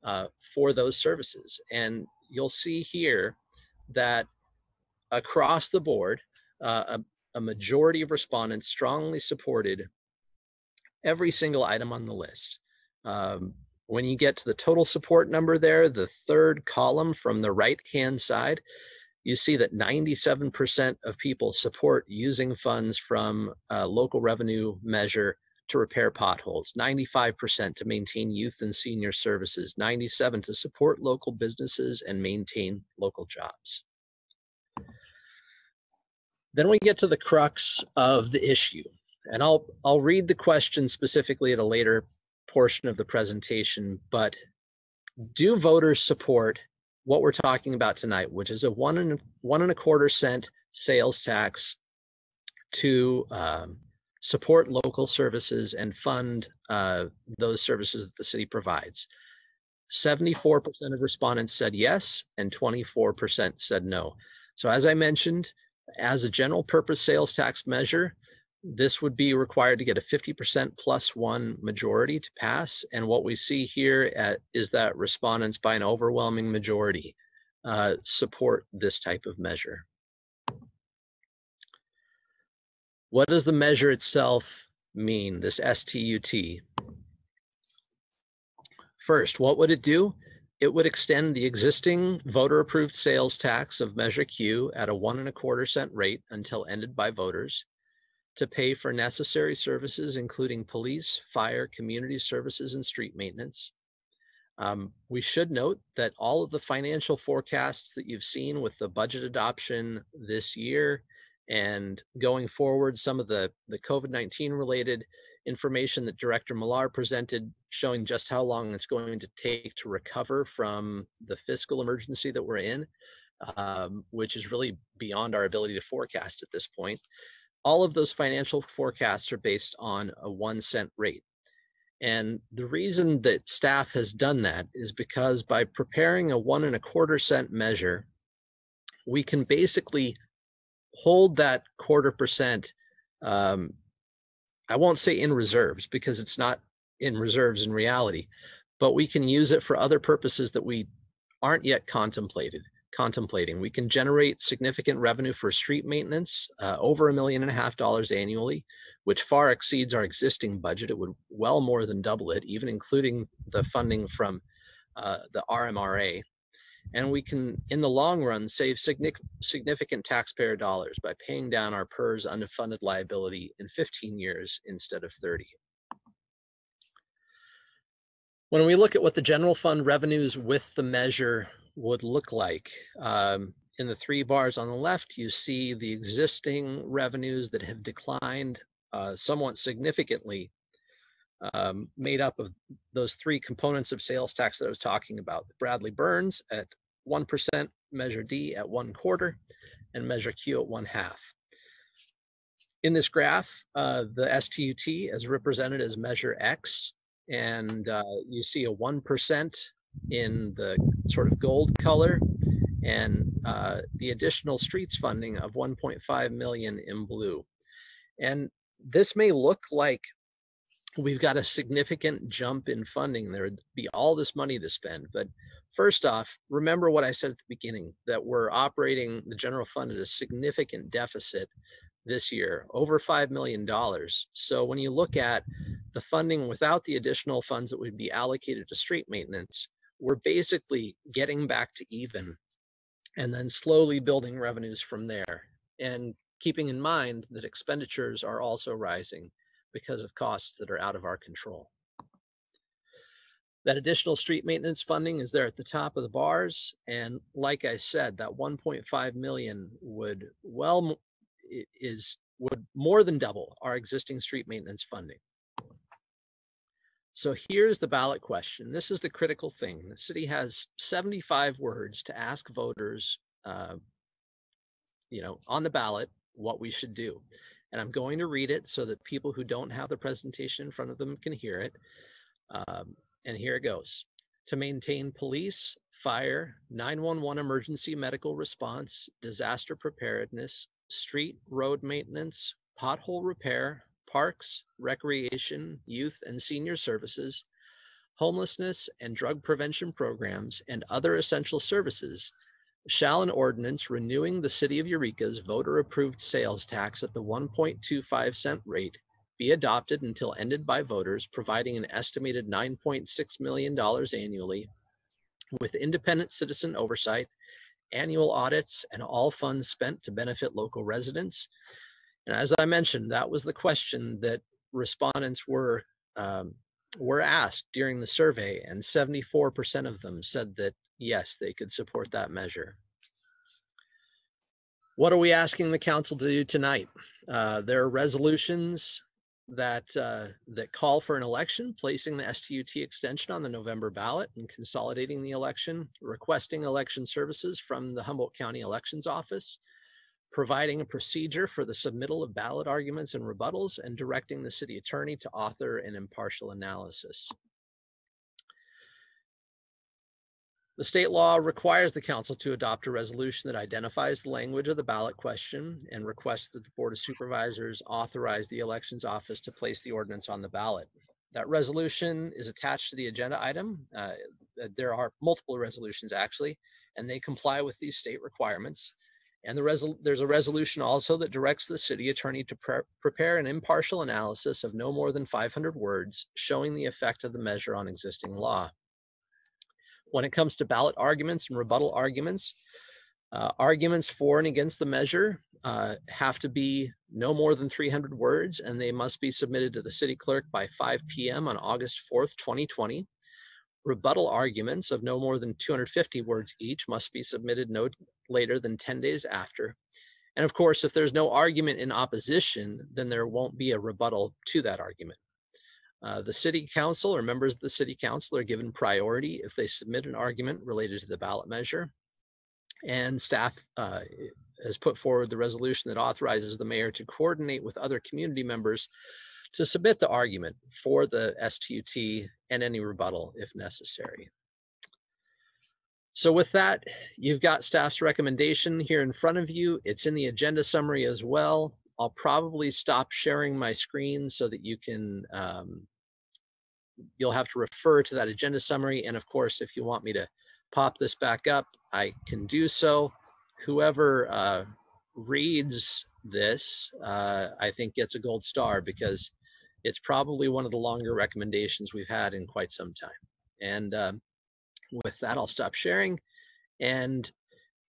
uh, for those services. And you'll see here that across the board, uh, a, a majority of respondents strongly supported every single item on the list. Um, when you get to the total support number there, the third column from the right hand side, you see that 97% of people support using funds from a local revenue measure to repair potholes, 95% to maintain youth and senior services, 97 to support local businesses and maintain local jobs. Then we get to the crux of the issue. And I'll I'll read the question specifically at a later portion of the presentation, but do voters support what we're talking about tonight, which is a one and one and a quarter cent sales tax to um, support local services and fund uh, those services that the city provides. 74% of respondents said yes, and 24% said no. So as I mentioned, as a general purpose sales tax measure, this would be required to get a 50% plus one majority to pass. And what we see here at, is that respondents by an overwhelming majority uh, support this type of measure. What does the measure itself mean, this STUT? First, what would it do? It would extend the existing voter approved sales tax of Measure Q at a one and a quarter cent rate until ended by voters to pay for necessary services, including police, fire, community services, and street maintenance. Um, we should note that all of the financial forecasts that you've seen with the budget adoption this year and going forward, some of the, the COVID-19 related information that Director Millar presented showing just how long it's going to take to recover from the fiscal emergency that we're in, um, which is really beyond our ability to forecast at this point. All of those financial forecasts are based on a one cent rate. And the reason that staff has done that is because by preparing a one and a quarter cent measure, we can basically hold that quarter percent um, I won't say in reserves because it's not in reserves in reality, but we can use it for other purposes that we aren't yet contemplated contemplating. We can generate significant revenue for street maintenance, uh, over a million and a half dollars annually, which far exceeds our existing budget. It would well more than double it, even including the funding from uh, the RMRA. And we can, in the long run, save significant taxpayer dollars by paying down our PERS unfunded liability in 15 years instead of 30. When we look at what the general fund revenues with the measure would look like, um, in the three bars on the left, you see the existing revenues that have declined uh, somewhat significantly, um, made up of those three components of sales tax that I was talking about. Bradley Burns at 1%, Measure D at one quarter, and Measure Q at one half. In this graph, uh, the STUT is represented as Measure X and uh, you see a 1% in the sort of gold color and uh, the additional streets funding of 1.5 million in blue. And this may look like we've got a significant jump in funding. There would be all this money to spend. But first off, remember what I said at the beginning, that we're operating the general fund at a significant deficit this year, over $5 million. So when you look at the funding without the additional funds that would be allocated to street maintenance, we're basically getting back to even and then slowly building revenues from there. And keeping in mind that expenditures are also rising because of costs that are out of our control. That additional street maintenance funding is there at the top of the bars. And like I said, that 1.5 million would well is would more than double our existing street maintenance funding. So here's the ballot question. This is the critical thing. The city has 75 words to ask voters, uh, you know, on the ballot what we should do. And I'm going to read it so that people who don't have the presentation in front of them can hear it. Um, and here it goes. To maintain police, fire, 911 emergency medical response, disaster preparedness, street road maintenance, pothole repair, parks, recreation, youth and senior services, homelessness and drug prevention programs, and other essential services shall an ordinance renewing the city of Eureka's voter-approved sales tax at the 1.25 cent rate be adopted until ended by voters, providing an estimated $9.6 million annually with independent citizen oversight, annual audits, and all funds spent to benefit local residents. And as I mentioned, that was the question that respondents were um, were asked during the survey, and 74% of them said that yes, they could support that measure. What are we asking the council to do tonight? Uh, there are resolutions that uh, that call for an election, placing the STUT extension on the November ballot and consolidating the election, requesting election services from the Humboldt County Elections Office, providing a procedure for the submittal of ballot arguments and rebuttals, and directing the city attorney to author an impartial analysis. The state law requires the council to adopt a resolution that identifies the language of the ballot question and requests that the Board of Supervisors authorize the elections office to place the ordinance on the ballot. That resolution is attached to the agenda item. Uh, There are multiple resolutions actually, and they comply with these state requirements. And the resol, there's a resolution also that directs the city attorney to pre- prepare an impartial analysis of no more than 500 words showing the effect of the measure on existing law. When it comes to ballot arguments and rebuttal arguments, uh, arguments for and against the measure uh, have to be no more than 300 words and they must be submitted to the city clerk by 5 p.m. on August 4th, 2020. Rebuttal arguments of no more than 250 words each must be submitted no later than 10 days after. And of course, if there's no argument in opposition, then there won't be a rebuttal to that argument. Uh, the city council or members of the city council are given priority if they submit an argument related to the ballot measure. And staff uh, has put forward the resolution that authorizes the mayor to coordinate with other community members to submit the argument for the STUT and any rebuttal if necessary. So with that, you've got staff's recommendation here in front of you. It's in the agenda summary as well. I'll probably stop sharing my screen so that you can, um, you'll have to refer to that agenda summary. And of course, if you want me to pop this back up, I can do so. Whoever uh, reads this, uh, I think gets a gold star because it's probably one of the longer recommendations we've had in quite some time. And um, with that, I'll stop sharing. And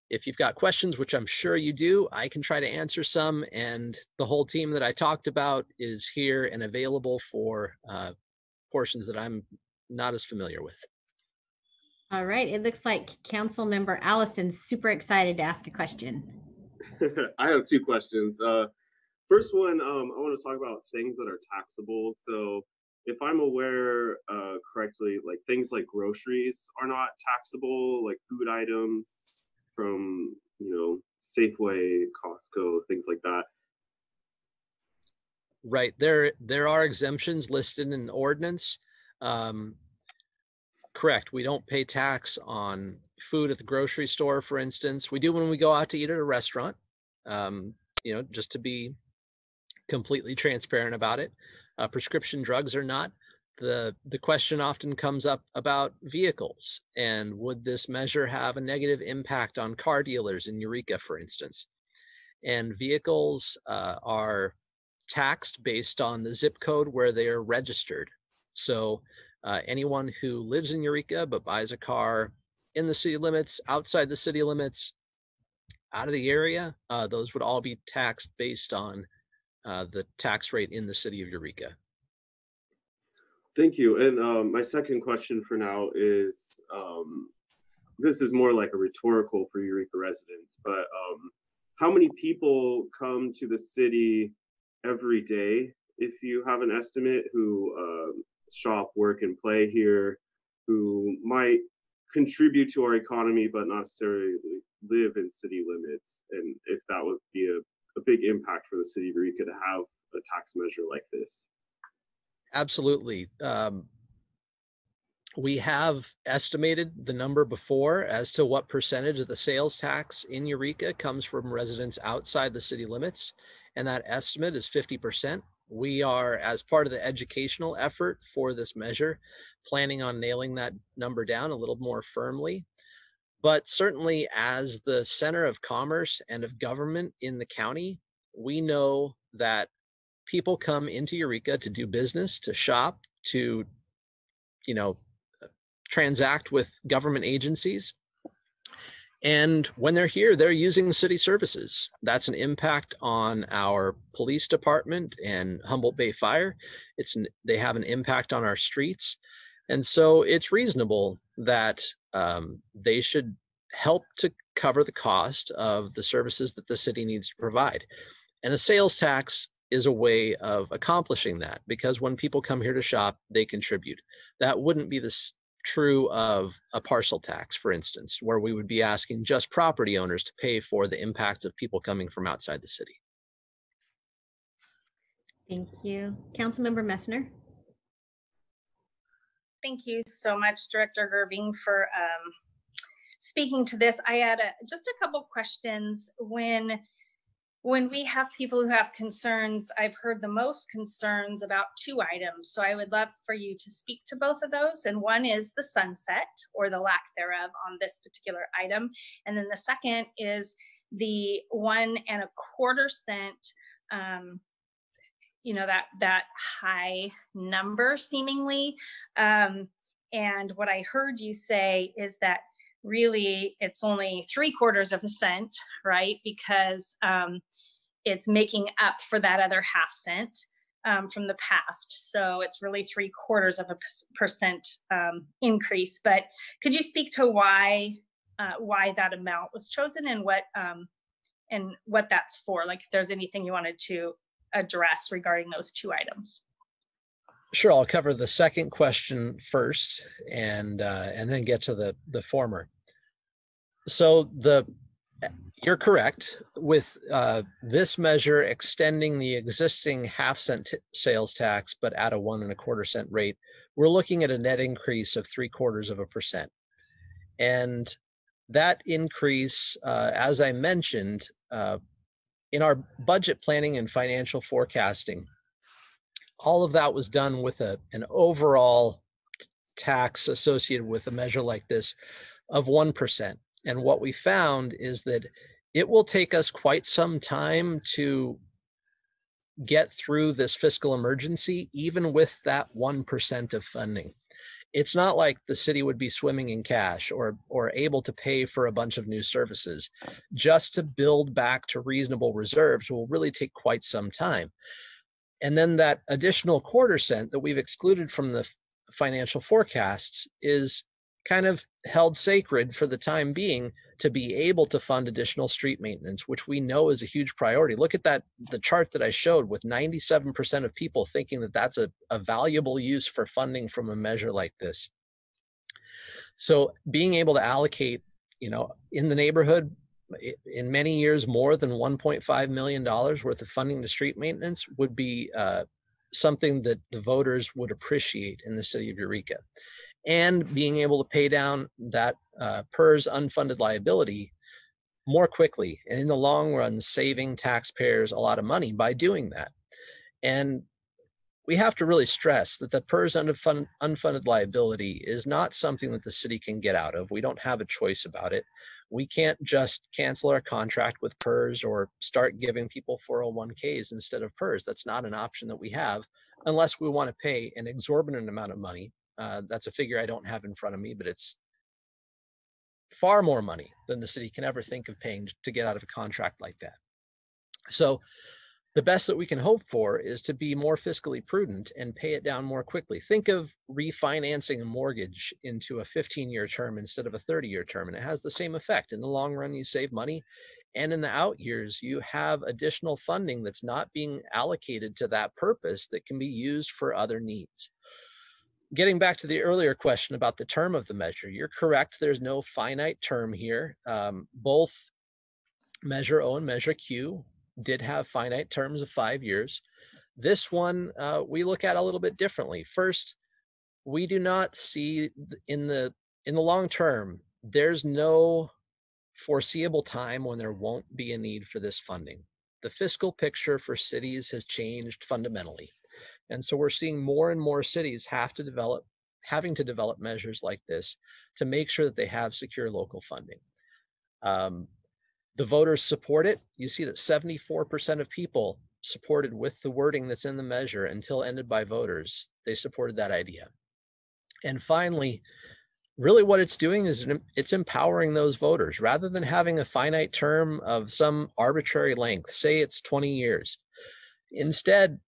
if you've got questions, which I'm sure you do, I can try to answer some. And the whole team that I talked about is here and available for uh, portions that I'm not as familiar with. All right, it looks like Council Member Allison's super excited to ask a question. I have two questions. Uh, first one, um, I want to talk about things that are taxable. So, if I'm aware uh, correctly, like things like groceries are not taxable, like food items from you know Safeway, Costco, things like that. Right, there, there are exemptions listed in ordinance. Um, Correct, we don't pay tax on food at the grocery store, for instance. We do when we go out to eat at a restaurant. Um, you know, just to be completely transparent about it. Uh, prescription drugs or not. The, the question often comes up about vehicles and would this measure have a negative impact on car dealers in Eureka, for instance? and vehicles uh, are taxed based on the zip code where they are registered. So uh, anyone who lives in Eureka but buys a car in the city limits, outside the city limits, out of the area, uh, those would all be taxed based on uh, the tax rate in the city of Eureka. Thank you. And um, my second question for now is, um, this is more like a rhetorical for Eureka residents, but um, how many people come to the city every day? If you have an estimate who uh, shop, work and play here, who might contribute to our economy, but not necessarily live in city limits. And if that would be a, a big impact for the city of Eureka to have a tax measure like this. Absolutely. Um, we have estimated the number before as to what percentage of the sales tax in Eureka comes from residents outside the city limits. And that estimate is 50%. We are, as part of the educational effort for this measure, planning on nailing that number down a little more firmly. But certainly, as the center of commerce and of government in the county, we know that people come into Eureka to do business, to shop, to, you know, uh, transact with government agencies. And when they're here, they're using city services. That's an impact on our police department and Humboldt Bay Fire. It's they have an impact on our streets, and so it's reasonable that um, they should help to cover the cost of the services that the city needs to provide. And a sales tax is a way of accomplishing that because when people come here to shop, they contribute. That wouldn't be this true of a parcel tax, for instance, where we would be asking just property owners to pay for the impacts of people coming from outside the city. Thank you. Councilmember Messner. Thank you so much, Director Gerving, for um, speaking to this. I had a, just a couple questions. When when we have people who have concerns, I've heard the most concerns about two items. So I would love for you to speak to both of those. And one is the sunset or the lack thereof on this particular item. And then the second is the one and a quarter cent um, you know that that high number seemingly um, and what i heard you say is that really it's only three quarters of a cent right because um, it's making up for that other half cent um, from the past. So it's really three quarters of a percent um, increase. But could you speak to why uh, why that amount was chosen and what um, and what that's for? Like if there's anything you wanted to address regarding those two items? Sure, I'll cover the second question first, and uh, and then get to the the former. So the you're correct with uh, this measure extending the existing half cent sales tax, but at a one and a quarter cent rate. We're looking at a net increase of three quarters of a percent, and that increase, uh, as I mentioned, uh, in our budget planning and financial forecasting, all of that was done with a, an overall tax associated with a measure like this of 1%. And what we found is that it will take us quite some time to get through this fiscal emergency, even with that 1% of funding it's not like the city would be swimming in cash or or able to pay for a bunch of new services. Just to build back to reasonable reserves will really take quite some time. And then that additional quarter cent that we've excluded from the financial forecasts is kind of held sacred for the time being to be able to fund additional street maintenance, which we know is a huge priority. Look at that, the chart that I showed with 97% of people thinking that that's a, a valuable use for funding from a measure like this. So being able to allocate, you know, in the neighborhood, in many years, more than $1.5 million worth of funding to street maintenance would be uh, something that the voters would appreciate in the city of Eureka and being able to pay down that uh, PERS unfunded liability more quickly and in the long run saving taxpayers a lot of money by doing that and we have to really stress that the PERS unfunded, unfunded liability is not something that the city can get out of. We don't have a choice about it. We can't just cancel our contract with PERS or start giving people 401ks instead of PERS. That's not an option that we have unless we want to pay an exorbitant amount of money. Uh, that's a figure I don't have in front of me, but it's far more money than the city can ever think of paying to get out of a contract like that. So the best that we can hope for is to be more fiscally prudent and pay it down more quickly. Think of refinancing a mortgage into a 15 year term instead of a 30 year term, and it has the same effect. In the long run, you save money. And in the out years, you have additional funding that's not being allocated to that purpose that can be used for other needs. Getting back to the earlier question about the term of the measure, you're correct. There's no finite term here. Um, both Measure O and Measure Q did have finite terms of five years. This one uh, we look at a little bit differently. First, we do not see in the in the long term. There's no foreseeable time when there won't be a need for this funding. The fiscal picture for cities has changed fundamentally. And so we're seeing more and more cities have to develop, having to develop measures like this to make sure that they have secure local funding. Um, the voters support it. You see that 74% of people supported with the wording that's in the measure until ended by voters. They supported that idea. And finally, really what it's doing is it's empowering those voters rather than having a finite term of some arbitrary length, say it's 20 years. Instead,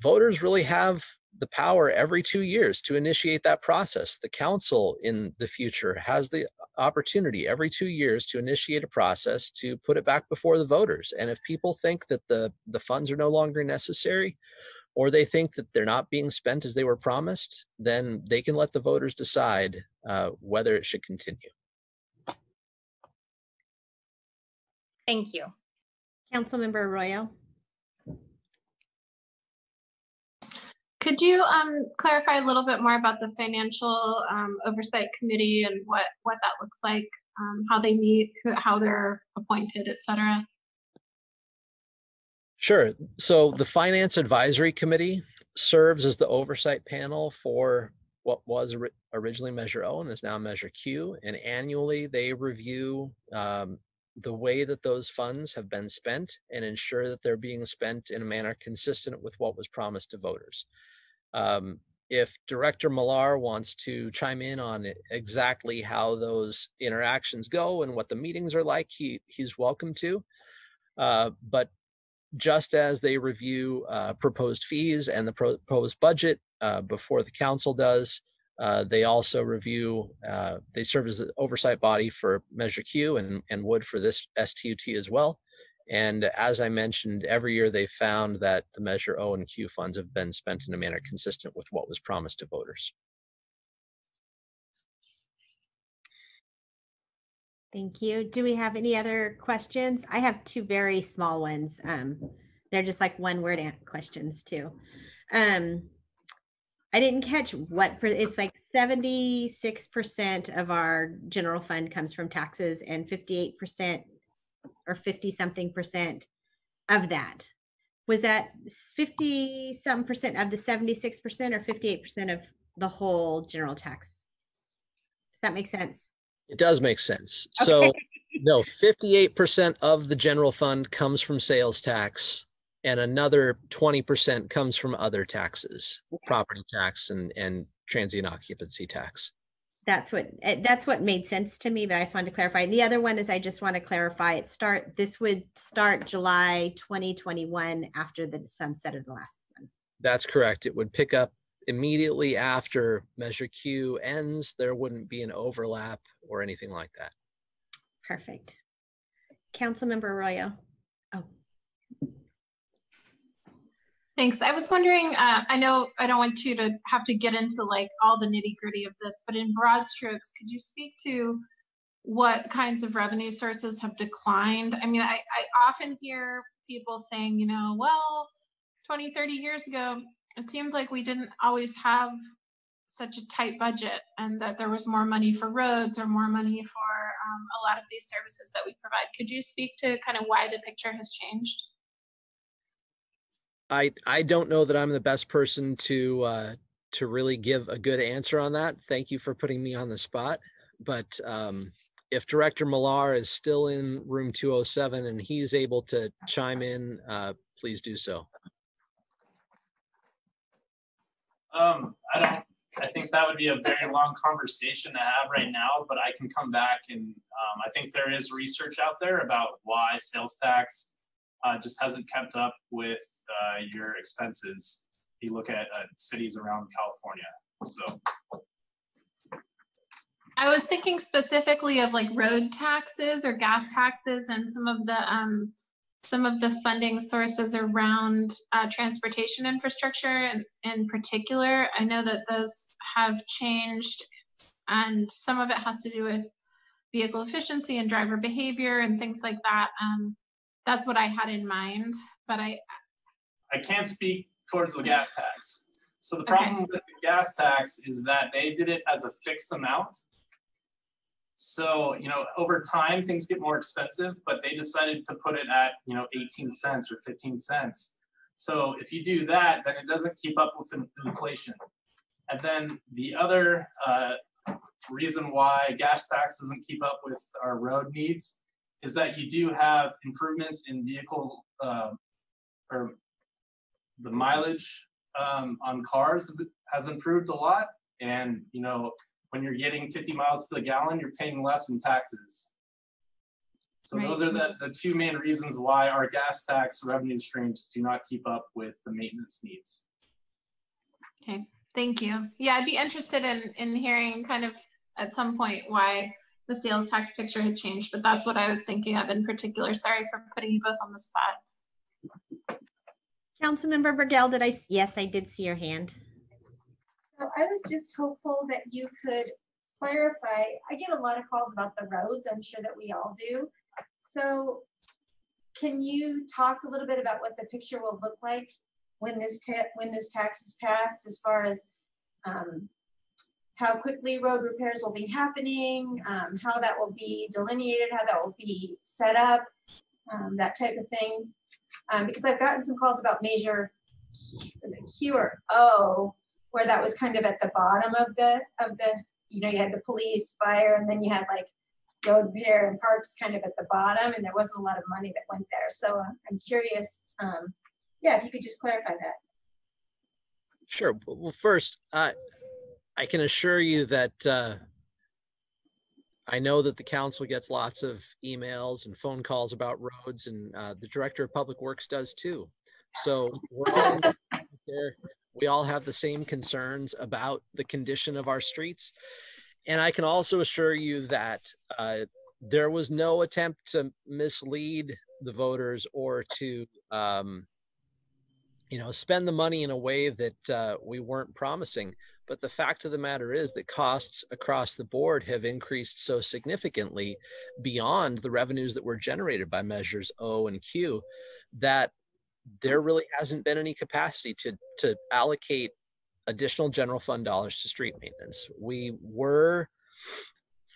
voters really have the power every two years to initiate that process. The council in the future has the opportunity every two years to initiate a process to put it back before the voters. And if people think that the, the funds are no longer necessary, or they think that they're not being spent as they were promised, then they can let the voters decide uh, whether it should continue. Thank you. Councilmember Arroyo. Could you um, clarify a little bit more about the financial um, oversight committee and what what that looks like, um, how they meet, how they're appointed, et cetera? Sure. So the Finance Advisory Committee serves as the oversight panel for what was originally Measure O and is now Measure Q. And annually, they review um, the way that those funds have been spent and ensure that they're being spent in a manner consistent with what was promised to voters. Um, if Director Millar wants to chime in on exactly how those interactions go and what the meetings are like, he he's welcome to. Uh, but just as they review uh, proposed fees and the proposed budget uh, before the council does, uh, they also review, uh, they serve as an oversight body for Measure Q and, and would for this STUT as well. And as I mentioned, every year they found that the Measure O and Q funds have been spent in a manner consistent with what was promised to voters. Thank you. Do we have any other questions? I have two very small ones. Um, they're just like one word questions too. Um, I didn't catch what for it's like 76% of our general fund comes from taxes and 58% or 50 something percent of that. Was that 50 some percent of the 76% or 58% of the whole general tax? Does that make sense? It does make sense. Okay. So no, 58% of the general fund comes from sales tax and another 20% comes from other taxes, okay. property tax and, and transient occupancy tax that's what eh, that's what made sense to me but i just wanted to clarify. The other one is i just want to clarify it start this would start july 2021 after the sunset of the last one. That's correct. It would pick up immediately after measure q ends. There wouldn't be an overlap or anything like that. Perfect. Council member arroyo Thanks. I was wondering, uh, I know I don't want you to have to get into like all the nitty gritty of this, but in broad strokes, could you speak to what kinds of revenue sources have declined? I mean, I, I often hear people saying, you know, well, 20, 30 years ago, it seemed like we didn't always have such a tight budget and that there was more money for roads or more money for um, a lot of these services that we provide. Could you speak to kind of why the picture has changed? I I don't know that I'm the best person to uh, to really give a good answer on that. Thank you for putting me on the spot. But um, if Director Millar is still in room 207 and he's able to chime in, uh, please do so. Um, I don't, I think that would be a very long conversation to have right now, but I can come back and, um, I think there is research out there about why sales tax uh, just hasn't kept up with, uh, your expenses. You look at, uh, cities around California, so. I was thinking specifically of like road taxes or gas taxes and some of the, um, some of the funding sources around, uh, transportation infrastructure in, in particular. I know that those have changed and some of it has to do with vehicle efficiency and driver behavior and things like that. Um, that's what I had in mind, but I, I can't speak towards the gas tax. So the Okay. problem with the gas tax is that they did it as a fixed amount. So, you know, over time, things get more expensive, but they decided to put it at, you know, 18 cents or 15 cents. So if you do that, then it doesn't keep up with inflation. And then the other uh, reason why gas tax doesn't keep up with our road needs is that you do have improvements in vehicle uh, or the mileage um, on cars has improved a lot. And, you know, when you're getting 50 miles to the gallon, you're paying less in taxes. So those are the, the two main reasons why our gas tax revenue streams do not keep up with the maintenance needs. Okay, thank you. Yeah, I'd be interested in, in hearing kind of at some point why the sales tax picture had changed, but that's what I was thinking of in particular. Sorry for putting you both on the spot. Councilmember Bergel, did I, s- yes, I did see your hand. So I was just hopeful that you could clarify, I get a lot of calls about the roads, I'm sure that we all do. So can you talk a little bit about what the picture will look like when this when this tax is passed as far as um, how quickly road repairs will be happening, um, how that will be delineated, how that will be set up, um, that type of thing. Um, because I've gotten some calls about major, is it Q or O, where that was kind of at the bottom of the, of the, you know, you had the police, fire, and then you had like road repair and parks kind of at the bottom, and there wasn't a lot of money that went there. So uh, I'm curious, um, yeah, if you could just clarify that. Sure. Well, first, uh, I can assure you that uh, I know that the council gets lots of emails and phone calls about roads, and uh, the director of public works does too. So we're all there. We all have the same concerns about the condition of our streets, and I can also assure you that uh, there was no attempt to mislead the voters or to um, you know, spend the money in a way that uh, we weren't promising. But the fact of the matter is that costs across the board have increased so significantly beyond the revenues that were generated by measures O and Q that there really hasn't been any capacity to to allocate additional general fund dollars to street maintenance. We were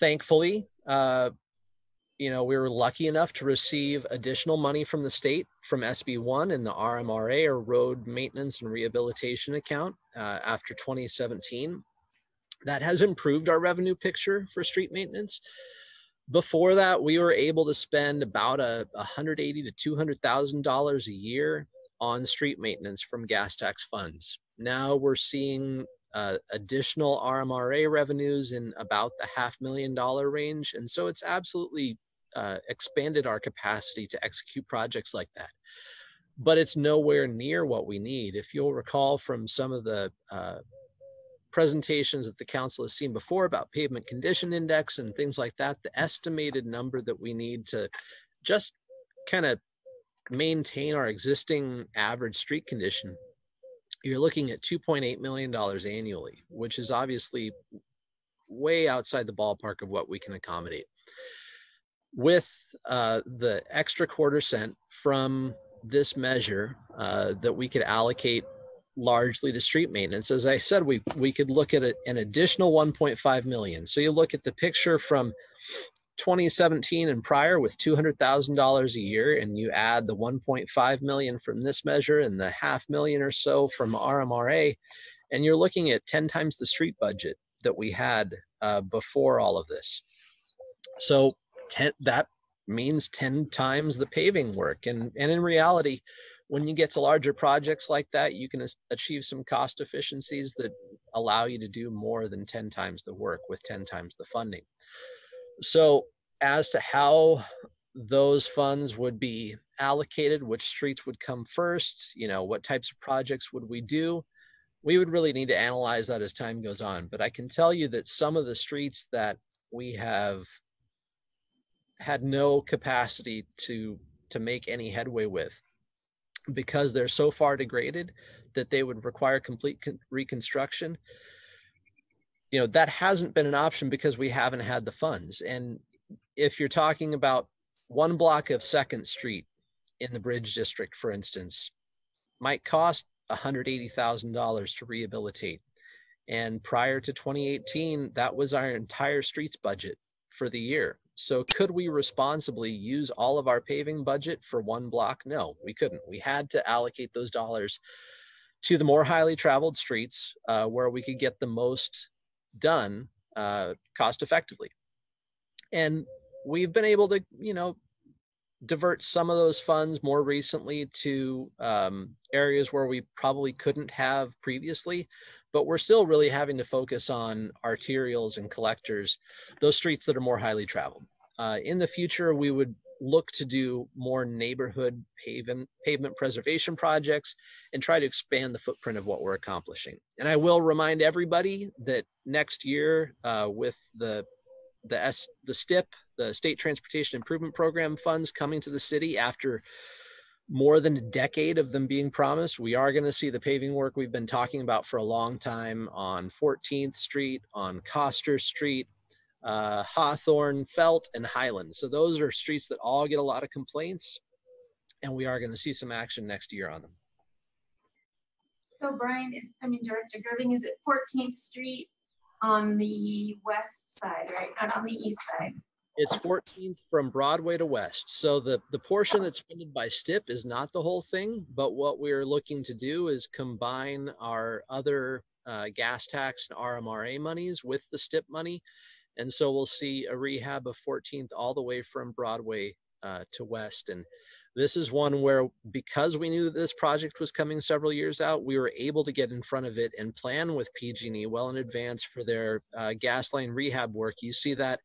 thankfully uh, you know, we were lucky enough to receive additional money from the state from SB1 and the RMRA or Road Maintenance and Rehabilitation Account uh, after 2017. That has improved our revenue picture for street maintenance. Before that, we were able to spend about a 180 to 200,000 dollars a year on street maintenance from gas tax funds. Now we're seeing uh, additional RMRA revenues in about the half million dollar range, and so it's absolutely uh, expanded our capacity to execute projects like that. But it's nowhere near what we need. If you'll recall from some of the uh, presentations that the council has seen before about pavement condition index and things like that, the estimated number that we need to just kind of maintain our existing average street condition, you're looking at $2.8 million annually, which is obviously way outside the ballpark of what we can accommodate with uh, the extra quarter cent from this measure uh, that we could allocate largely to street maintenance. As I said, we we could look at a, an additional 1.5 million. So you look at the picture from 2017 and prior with $200,000 a year and you add the 1.5 million from this measure and the half million or so from RMRA, and you're looking at 10 times the street budget that we had uh, before all of this. So 10, that means 10 times the paving work. And, and in reality, when you get to larger projects like that, you can achieve some cost efficiencies that allow you to do more than 10 times the work with 10 times the funding. So as to how those funds would be allocated, which streets would come first, you know, what types of projects would we do? We would really need to analyze that as time goes on. But I can tell you that some of the streets that we have had no capacity to to make any headway with because they're so far degraded that they would require complete con- reconstruction you know that hasn't been an option because we haven't had the funds. And if you're talking about one block of second street in the bridge district for instance might cost $180000 to rehabilitate. And prior to 2018 that was our entire streets budget for the year so could we responsibly use all of our paving budget for one block? No, we couldn't. We had to allocate those dollars to the more highly traveled streets uh, where we could get the most done uh, cost effectively. And we've been able to, you know, divert some of those funds more recently to um, areas where we probably couldn't have previously but we're still really having to focus on arterials and collectors, those streets that are more highly traveled. Uh, in the future, we would look to do more neighborhood pavement, pavement preservation projects and try to expand the footprint of what we're accomplishing. And I will remind everybody that next year uh, with the the S the STIP, the State Transportation Improvement Program funds coming to the city after more than a decade of them being promised. We are going to see the paving work we've been talking about for a long time on 14th Street, on Koster Street, uh, Hawthorne, Felt, and Highland. So those are streets that all get a lot of complaints, and we are going to see some action next year on them. So Brian is, I mean, Director Gerving, is it 14th Street on the west side, right? Not on the east side? It's 14th from Broadway to West. So the, the portion that's funded by STIP is not the whole thing, but what we're looking to do is combine our other uh, gas tax and RMRA monies with the STIP money. And so we'll see a rehab of 14th all the way from Broadway uh, to West. And this is one where, because we knew this project was coming several years out, we were able to get in front of it and plan with PG&E well in advance for their uh, gas line rehab work. You see that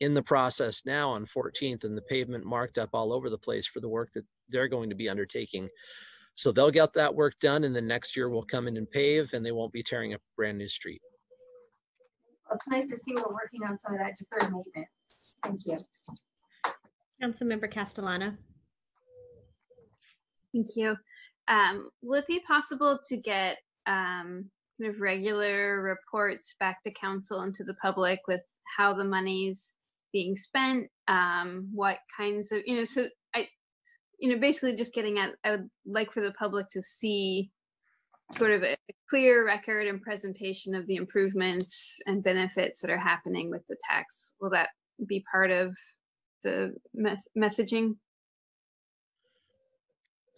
in the process now on 14th and the pavement marked up all over the place for the work that they're going to be undertaking. So they'll get that work done and then next year we'll come in and pave and they won't be tearing up brand new street. Well, It's nice to see we're working on some of that deferred maintenance. Thank you. Councilmember Castellano. Thank you. Um, will it be possible to get um, kind of regular reports back to council and to the public with how the money's being spent? Um, what kinds of, you know, so I, you know, basically just getting at, I would like for the public to see sort of a clear record and presentation of the improvements and benefits that are happening with the tax. Will that be part of the mes- messaging?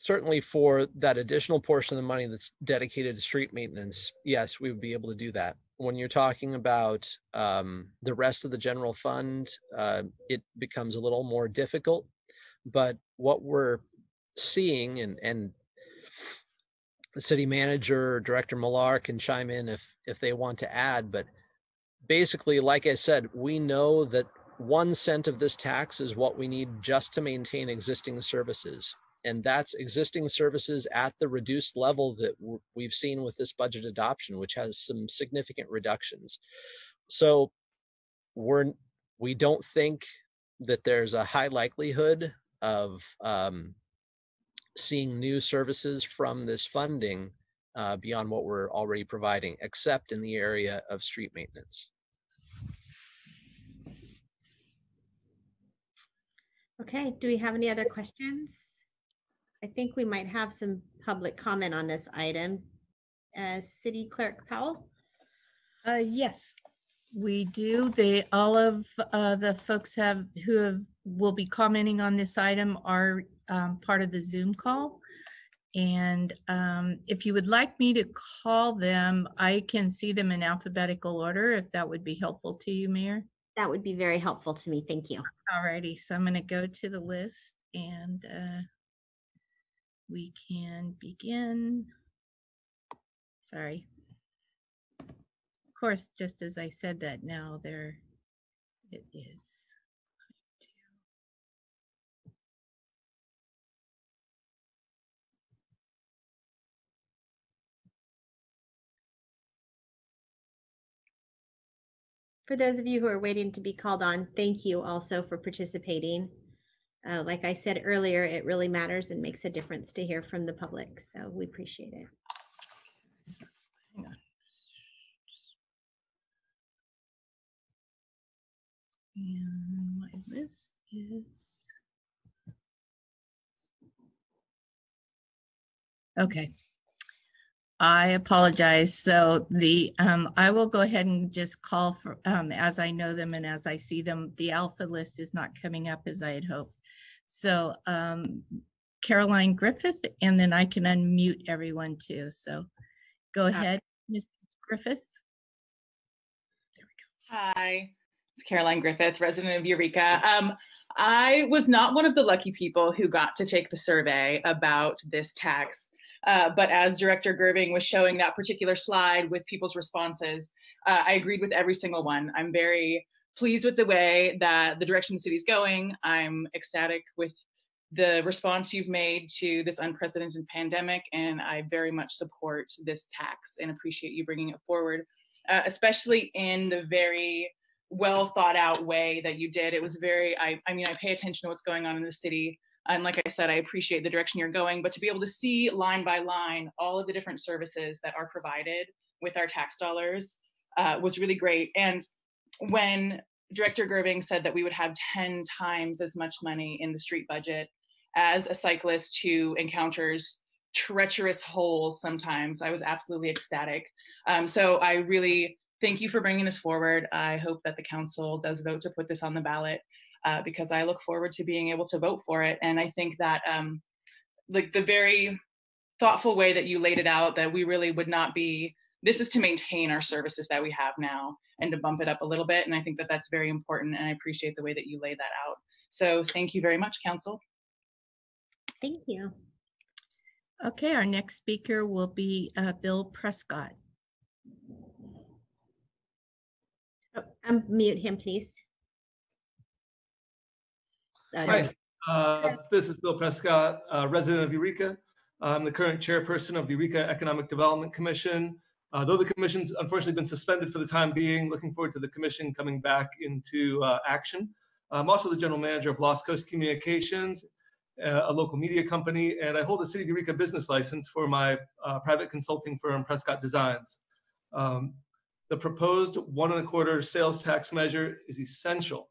certainly for that additional portion of the money that's dedicated to street maintenance, yes, we would be able to do that. When you're talking about um, the rest of the general fund, uh, it becomes a little more difficult. But what we're seeing, and and the city manager, Director Millar can chime in if if they want to add. But basically, like I said, we know that one cent of this tax is what we need just to maintain existing services and that's existing services at the reduced level that we've seen with this budget adoption which has some significant reductions so we're we don't think that there's a high likelihood of um, seeing new services from this funding uh, beyond what we're already providing except in the area of street maintenance Okay, do we have any other questions? I think we might have some public comment on this item. Uh, City Clerk Powell? Uh, yes. We do. They, all of uh, the folks have, who have, will be commenting on this item are um, part of the Zoom call. And um, if you would like me to call them, I can see them in alphabetical order, if that would be helpful to you, Mayor. That would be very helpful to me. Thank you. Alrighty, so I'm gonna go to the list and uh, we can begin. Sorry. Of course, just as I said that now, there it is. For those of you who are waiting to be called on, thank you also for participating. Uh, like I said earlier, it really matters and makes a difference to hear from the public, so we appreciate it. Hang on. And my list is. Okay. I apologize. So the, um, I will go ahead and just call for, um, as I know them and as I see them, the alpha list is not coming up as I had hoped. So, um, Caroline Griffith, and then I can unmute everyone too. So go ahead, Ms. Griffith. There we go. Hi, it's Caroline Griffith, resident of Eureka. Um, I was not one of the lucky people who got to take the survey about this tax. Uh, but as Director Gerving was showing that particular slide with people's responses, uh, I agreed with every single one. I'm very pleased with the way that the direction the city's going. I'm ecstatic with the response you've made to this unprecedented pandemic, and I very much support this tax and appreciate you bringing it forward, uh, especially in the very well thought out way that you did. It was very, I, I mean, I pay attention to what's going on in the city. And like I said, I appreciate the direction you're going, but to be able to see line by line all of the different services that are provided with our tax dollars uh, was really great. And when Director Gerving said that we would have 10 times as much money in the street budget as a cyclist who encounters treacherous holes sometimes, I was absolutely ecstatic. Um, so I really thank you for bringing this forward. I hope that the council does vote to put this on the ballot uh, because I look forward to being able to vote for it. And I think that um, like the very thoughtful way that you laid it out, that we really would not be, this is to maintain our services that we have now and to bump it up a little bit. And I think that that's very important. And I appreciate the way that you laid that out. So thank you very much, council. Thank you. Okay, our next speaker will be uh, Bill Prescott. Oh, Unmute him, please. Uh, Hi, uh, this is Bill Prescott, uh, resident of Eureka. I'm the current chairperson of the Eureka Economic Development Commission. Uh, Though the commission's unfortunately been suspended for the time being, looking forward to the commission coming back into uh, action. I'm also the general manager of Lost Coast Communications, uh, a local media company, and I hold a City of Eureka business license for my uh, private consulting firm, Prescott Designs. Um, The proposed one and a quarter sales tax measure is essential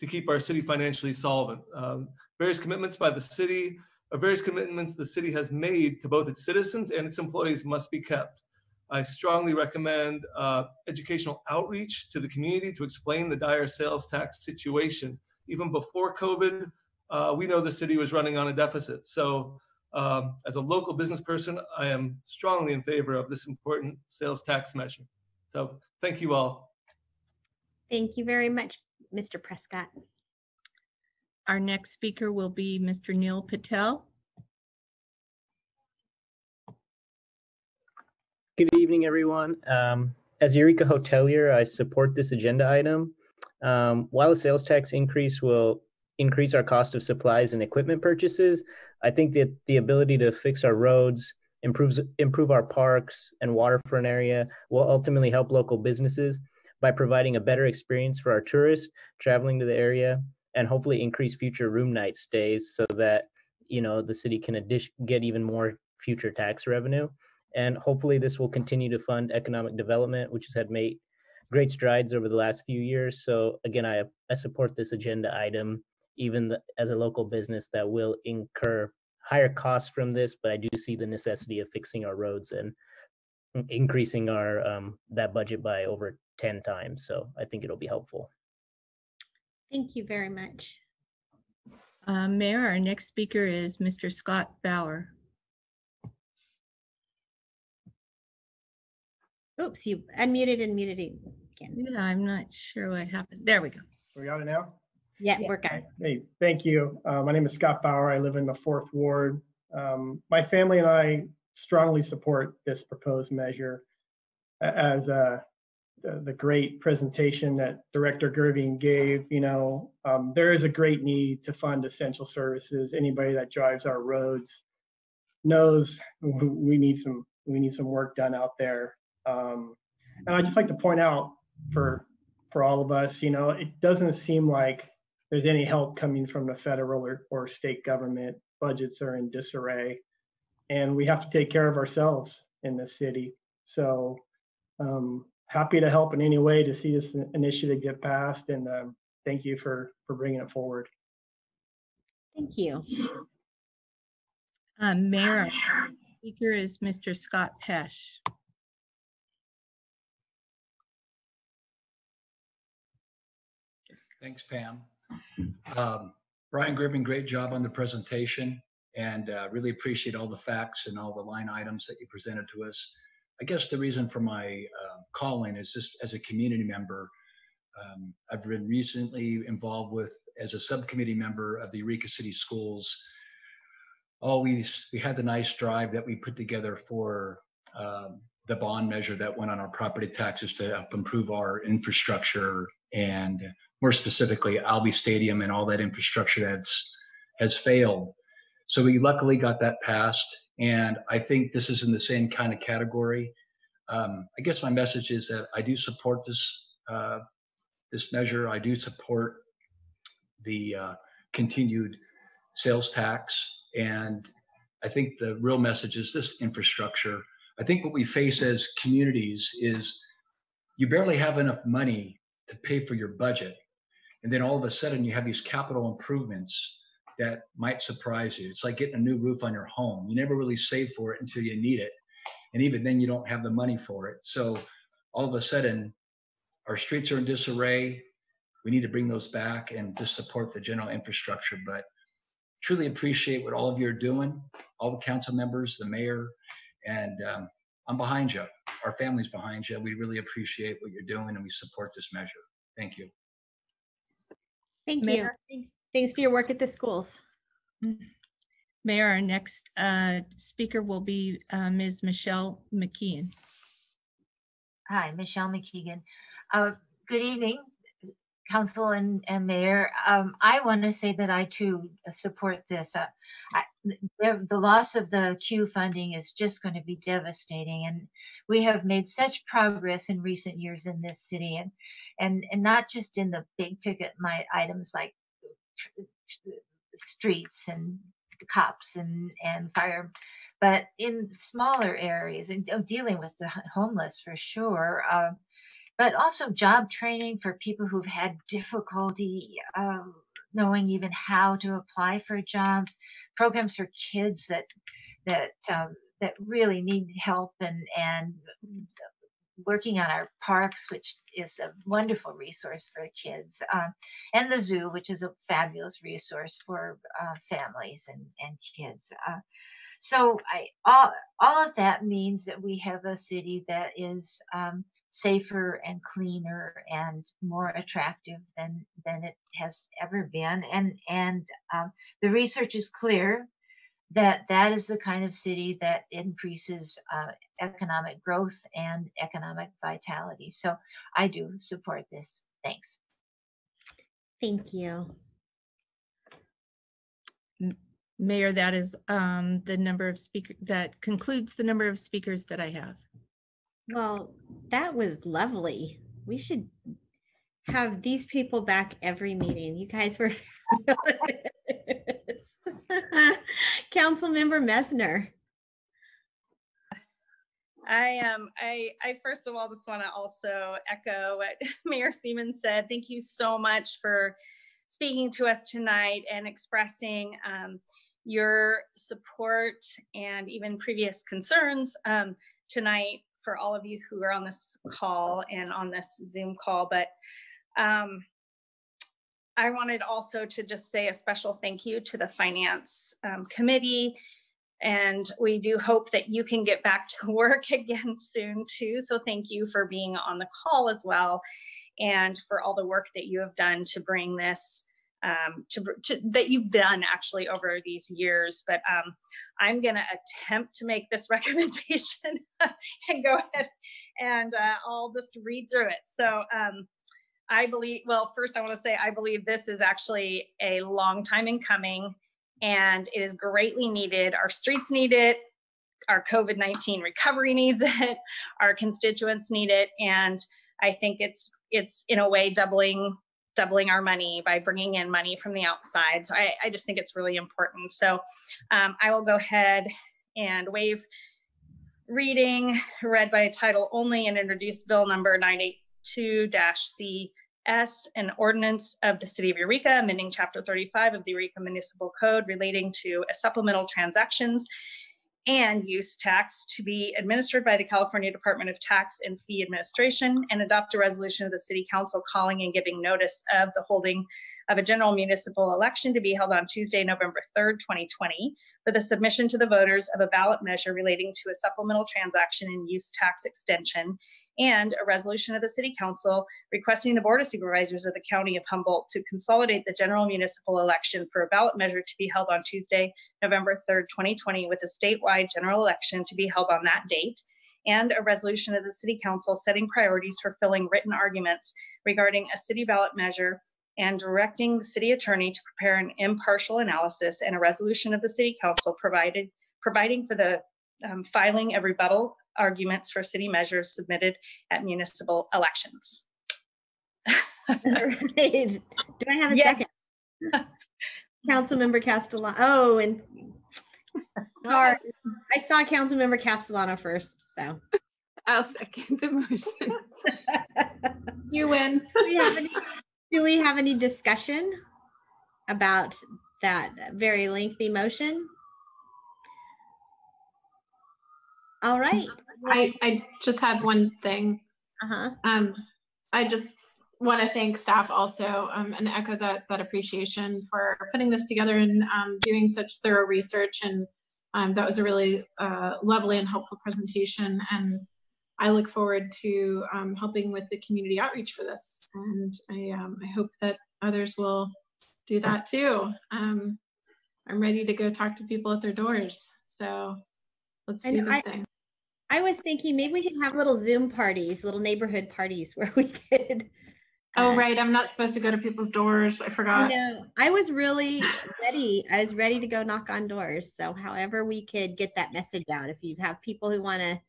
to keep our city financially solvent. Um, Various commitments by the city, or various commitments the city has made to both its citizens and its employees must be kept. I strongly recommend uh, educational outreach to the community to explain the dire sales tax situation. Even before COVID, uh, we know the city was running on a deficit. So um, as a local business person, I am strongly in favor of this important sales tax measure. So thank you all. Thank you very much, Mr. Prescott. Our next speaker will be Mr. Neil Patel. Good evening, everyone. Um, as Eureka hotelier, I support this agenda item. Um, while the sales tax increase will increase our cost of supplies and equipment purchases, I think that the ability to fix our roads, improves improve our parks and waterfront area will ultimately help local businesses by providing a better experience for our tourists traveling to the area and hopefully increase future room night stays so that you know the city can get even more future tax revenue. And hopefully this will continue to fund economic development which has had made great strides over the last few years. So again i, I support this agenda item even the, as a local business that will incur higher costs from this but i do see the necessity of fixing our roads and increasing our um, that budget by over 10 times. So I think it'll be helpful. Thank you very much. Uh, Mayor, our next speaker is Mr. Scott Bauer. Oops, you unmuted and muted again. Yeah, I'm not sure what happened. There we go. We got it now? Yeah, we're good. Hey, thank you. Uh, my name is Scott Bauer. I live in the fourth ward. Um, my family and I strongly support this proposed measure. As uh, the, the great presentation that Director Gerving gave, you know, um, there is a great need to fund essential services. Anybody that drives our roads knows we need some we need some work done out there. Um, and I just like to point out for for all of us, you know, it doesn't seem like there's any help coming from the federal or, or state government. Budgets are in disarray, and we have to take care of ourselves in the city. So, um, happy to help in any way to see this initiative get passed, and um, thank you for for bringing it forward. Thank you. Uh, Mayor, speaker is Mr. Scott Pesh. Thanks, Pam. Um, Brian Gerving, great job on the presentation and uh, really appreciate all the facts and all the line items that you presented to us. I guess the reason for my uh, calling is just as a community member, um, I've been recently involved with as a subcommittee member of the Eureka City Schools. Always, we had the nice drive that we put together for um, the bond measure that went on our property taxes to help improve our infrastructure and more specifically Albee Stadium and all that infrastructure that's has failed. So we luckily got that passed, and I think this is in the same kind of category. Um, I guess my message is that I do support this uh, this measure. I do support the uh, continued sales tax, and I think the real message is this infrastructure. I think what we face as communities is you barely have enough money to pay for your budget. And then all of a sudden you have these capital improvements that might surprise you. It's like getting a new roof on your home. You never really save for it until you need it. And even then you don't have the money for it. So all of a sudden our streets are in disarray. We need to bring those back and just support the general infrastructure. But truly appreciate what all of you are doing, all the council members, the mayor, and um, I'm behind you. Our family's behind you. We really appreciate what you're doing and we support this measure. Thank you. Thank you. Thanks, thanks for your work at the schools. Mayor, our next uh, speaker will be uh, Ms. Michelle McKeon. Hi, Michelle McKeegan. Uh, Good evening, council and, and mayor. Um, I want to say that I too support this. Uh, I- The the loss of the Q funding is just going to be devastating and we have made such progress in recent years in this city and, and, and not just in the big ticket my items like tr- tr- streets and cops and, and fire, but in smaller areas and uh, dealing with the homeless for sure. Uh, but also job training for people who've had difficulty um, knowing even how to apply for jobs, programs for kids that that um, that really need help and and working on our parks, which is a wonderful resource for kids, uh, and the zoo, which is a fabulous resource for uh, families and and kids. Uh, so I all all of that means that we have a city that is um, safer and cleaner and more attractive than than it has ever been. And and um, the research is clear that that is the kind of city that increases uh, economic growth and economic vitality. So I do support this. Thanks. Thank you. Mayor, that is um, the number of speaker, that concludes the number of speakers that I have. Well, that was lovely. We should have these people back every meeting. You guys were fabulous. Councilmember Messner. I um I I first of all just want to also echo what Mayor Seaman said. Thank you so much for speaking to us tonight and expressing um, your support and even previous concerns um, tonight for all of you who are on this call and on this Zoom call, but um, I wanted also to just say a special thank you to the Finance um, Committee. And we do hope that you can get back to work again soon too. So thank you for being on the call as well and for all the work that you have done to bring this um, to, to that you've done actually over these years. But um, I'm going to attempt to make this recommendation and go ahead and uh, I'll just read through it. So um, I believe, well, first I want to say I believe this is actually a long time in coming and it is greatly needed. Our streets need it. Our COVID 19 recovery needs it. Our constituents need it. And I think it's it's in a way doubling doubling our money by bringing in money from the outside. So I, I just think it's really important. So um, I will go ahead and waive reading, read by title only, and introduce bill number 982-CS, an ordinance of the city of Eureka, amending chapter 35 of the Eureka Municipal Code relating to supplemental transactions and use tax to be administered by the California Department of Tax and Fee Administration and adopt a resolution of the City Council calling and giving notice of the holding of a general municipal election to be held on Tuesday, November 3rd, 2020, for the submission to the voters of a ballot measure relating to a supplemental transaction and use tax extension and a resolution of the City Council requesting the Board of Supervisors of the County of Humboldt to consolidate the general municipal election for a ballot measure to be held on Tuesday, November 3rd, 2020, with a statewide general election to be held on that date, and a resolution of the City Council setting priorities for filling written arguments regarding a city ballot measure and directing the city attorney to prepare an impartial analysis and a resolution of the City Council provided providing for the um, filing of rebuttal arguments for city measures submitted at municipal elections. Right. Do I have a Yeah. second? Councilmember Castellano, oh, and sorry, I saw Councilmember Castellano first, so. I'll second the motion. You win. Do we have any, do we have any discussion about that very lengthy motion? All right. I, I just had one thing. Uh-huh. Um, I just want to thank staff also um, and echo that, that appreciation for putting this together and um, doing such thorough research. And um, that was a really uh, lovely and helpful presentation. And I look forward to um, helping with the community outreach for this. And I, um, I hope that others will do that too. Um, I'm ready to go talk to people at their doors. So let's And do this I- thing. I was thinking maybe we could have little Zoom parties, little neighborhood parties where we could. Oh, right. I'm not supposed to go to people's doors. I forgot. know, I was really ready. I was ready to go knock on doors. So however we could get that message out, if you have people who want to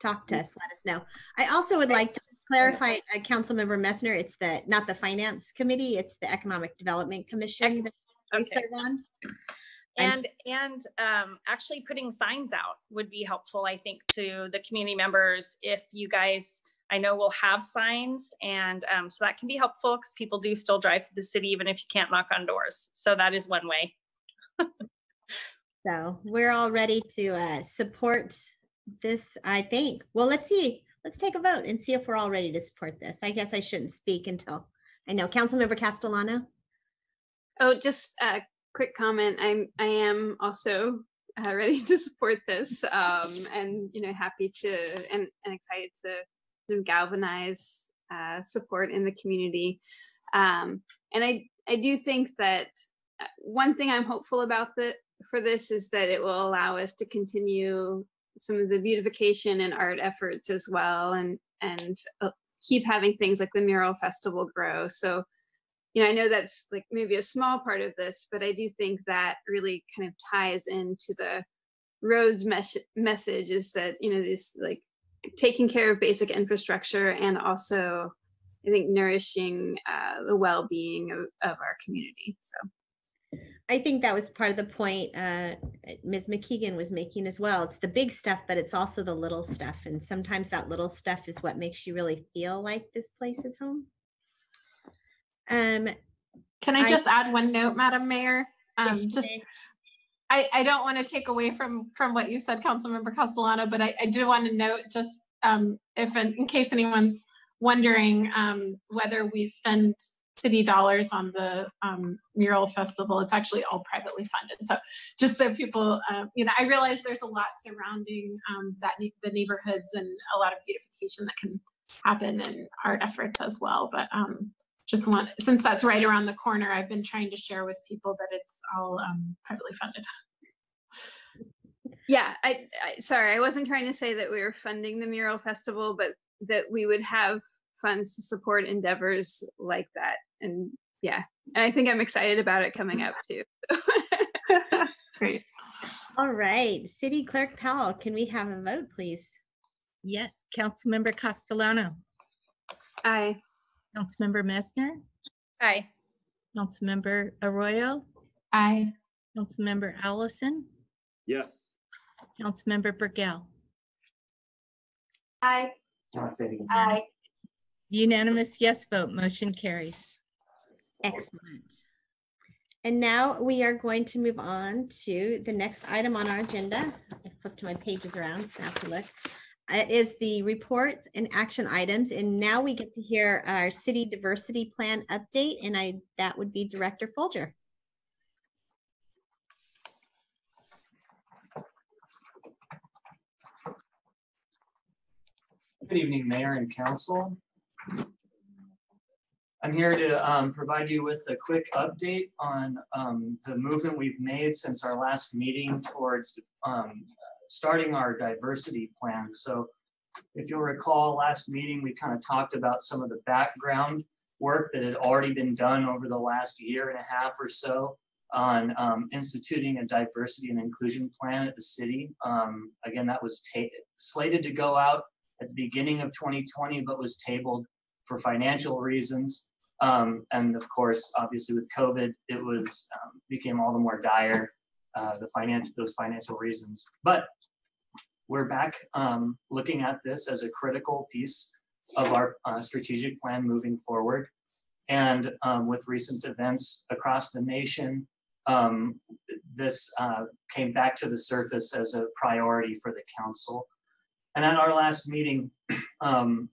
talk to us, let us know. I also would like to clarify, uh, Councilmember Messner, it's the, not the Finance Committee, it's the Economic Development Commission that Okay. serve on. And- And, and um, actually putting signs out would be helpful, I think, to the community members. If you guys, I know will have signs and um, so that can be helpful because people do still drive to the city even if you can't knock on doors. So that is one way. So we're all ready to uh, support this, I think. Well, let's see. Let's take a vote and see if we're all ready to support this. I guess I shouldn't speak until, I know, Councilmember Castellano? Oh, just a quick comment. I'm I am also uh, ready to support this, um, and you know, happy to and, and excited to sort galvanize uh, support in the community. Um, and I I do think that uh, one thing I'm hopeful about the for this is that it will allow us to continue some of the beautification and art efforts as well, and and uh, keep having things like the mural festival grow. So you know, I know that's like maybe a small part of this, but I do think that really kind of ties into the roads mes- message is that, you know, this like taking care of basic infrastructure and also I think nourishing uh, the well-being of, of our community. So I think that was part of the point uh, Ms. McKeegan was making as well. It's the big stuff, but it's also the little stuff. And sometimes that little stuff is what makes you really feel like this place is home. Um, Can I I- just add one note, Madam Mayor? Um, Yes, just. I, I don't want to take away from, from what you said, Councilmember Castellano, but I, I do want to note just um, if, in in case anyone's wondering, um, whether we spend city dollars on the, um, mural festival, it's actually all privately funded. So just so people, uh, you know, I realize there's a lot surrounding, um, that, the neighborhoods and a lot of beautification that can happen in art efforts as well, but, um, just want, since that's right around the corner, I've been trying to share with people that it's all, um, privately funded. Yeah, I, I sorry, I wasn't trying to say that we were funding the mural festival, but that we would have funds to support endeavors like that. And yeah, and I think I'm excited about it coming up too. Great. All right, City Clerk Powell, can we have a vote, please? Yes, Councilmember Castellano. Aye. Councilmember Messner, Aye. Councilmember Arroyo, Aye. Councilmember Allison, Yes. Councilmember Bergel. Aye. Aye. Unanimous yes vote, motion carries. Excellent. And now we are going to move on to the next item on our agenda. I flipped my pages around, so I have to look. It is the reports and action items, and now we get to hear our city diversity plan update, and I, that would be Director Folger. Good evening, Mayor and Council. I'm here to um, provide you with a quick update on um, the movement we've made since our last meeting towards um, starting our diversity plan. So if you'll recall, last meeting, we kind of talked about some of the background work that had already been done over the last year and a half or so on um, instituting a diversity and inclusion plan at the city. Um, again, that was slated to go out at the beginning of 2020, but was tabled for financial reasons. Um, and of course, obviously with COVID, it was um, became all the more dire, uh, the financial those financial reasons. But we're back um, looking at this as a critical piece of our uh, strategic plan moving forward. And um, with recent events across the nation, um, this uh, came back to the surface as a priority for the council. And at our last meeting, um,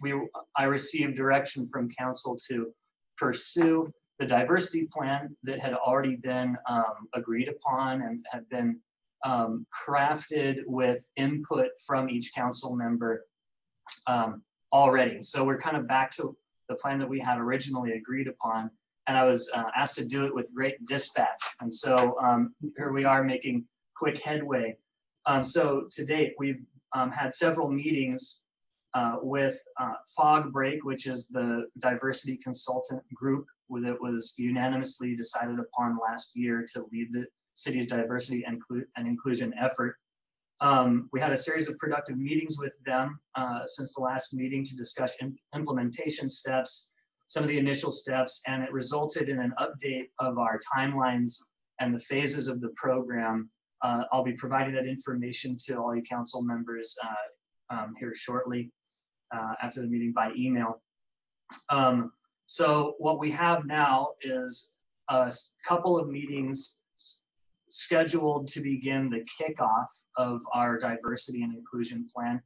we, I received direction from council to pursue the diversity plan that had already been um, agreed upon and had been um, crafted with input from each council member um, already. So we're kind of back to the plan that we had originally agreed upon. And I was uh, asked to do it with great dispatch. And so um, here we are making quick headway. Um, so to date, we've um, had several meetings uh, with uh, Fog Break, which is the diversity consultant group that was unanimously decided upon last year to lead the city's diversity and, inclu- and inclusion effort. Um, we had a series of productive meetings with them uh, since the last meeting to discuss im- implementation steps, some of the initial steps, and it resulted in an update of our timelines and the phases of the program. Uh, I'll be providing that information to all you council members uh, um, here shortly uh, after the meeting by email. Um, so what we have now is a couple of meetings scheduled to begin the kickoff of our diversity and inclusion plan.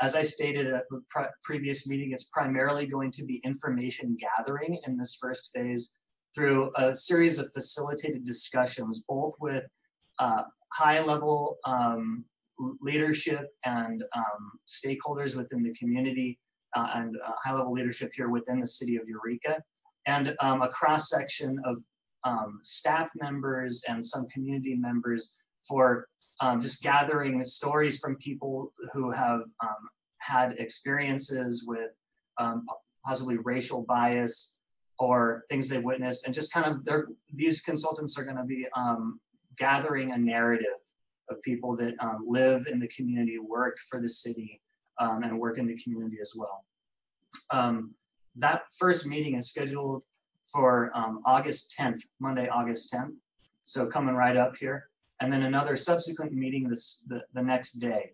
As I stated at the pre- previous meeting, it's primarily going to be information gathering in this first phase through a series of facilitated discussions, both with uh, high level um, leadership and um, stakeholders within the community uh, and uh, high level leadership here within the city of Eureka, and um, a cross section of um, staff members and some community members for um, just gathering stories from people who have um, had experiences with um, possibly racial bias or things they've witnessed, and just kind of these consultants are going to be gathering a narrative of people that um, live in the community, work for the city, um, and work in the community as well. Um, that first meeting is scheduled for um, August 10th, Monday, August 10th. So coming right up here. And then another subsequent meeting this the, the next day.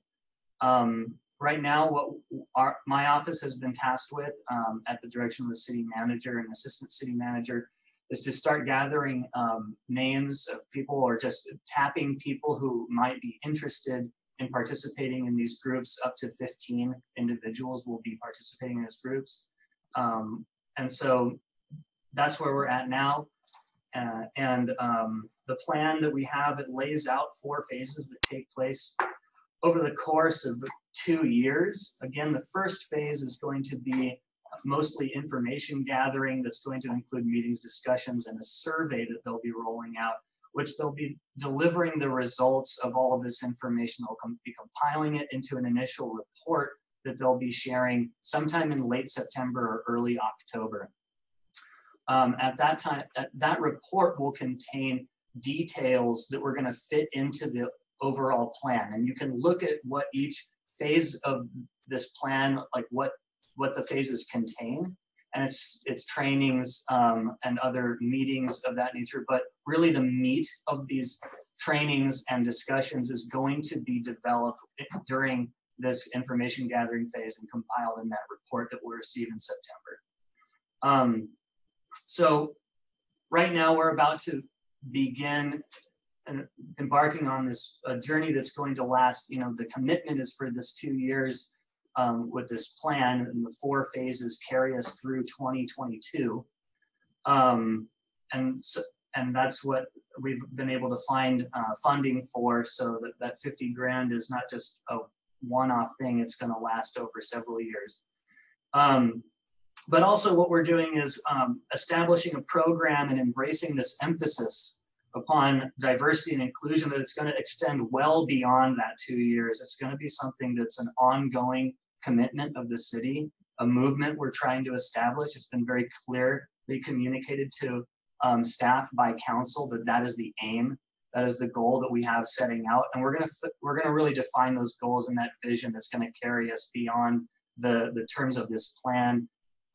Um, right now, what our my office has been tasked with um, at the direction of the city manager and assistant city manager is to start gathering um, names of people or just tapping people who might be interested in participating in these groups. Up to 15 individuals will be participating in these groups. Um, and so that's where we're at now. Uh, and um, the plan that we have, it lays out four phases that take place over the course of two years. Again, the first phase is going to be mostly information gathering that's going to include meetings, discussions, and a survey that they'll be rolling out, which they'll be delivering the results of all of this information. They'll com- be compiling it into an initial report that they'll be sharing sometime in late September or early October. Um, at that time, at- that report will contain details that we're going to fit into the overall plan. And you can look at what each phase of this plan, like what what the phases contain. And it's it's trainings um, and other meetings of that nature. But really, the meat of these trainings and discussions is going to be developed during this information gathering phase and compiled in that report that we'll receive in September. Um, so right now we're about to begin and embarking on this uh, journey that's going to last, you know, the commitment is for this two years um, with this plan and the four phases carry us through 2022. Um, and so, and that's what we've been able to find uh, funding for so that that 50 grand is not just a one-off thing, it's gonna last over several years. Um, but also what we're doing is um, establishing a program and embracing this emphasis upon diversity and inclusion that it's going to extend well beyond that two years. It's going to be something that's an ongoing commitment of the city, a movement we're trying to establish. It's been very clearly communicated to um, staff by council that that is the aim, that is the goal that we have setting out, and we're going to we're to really define those goals and that vision that's going to carry us beyond the the terms of this plan.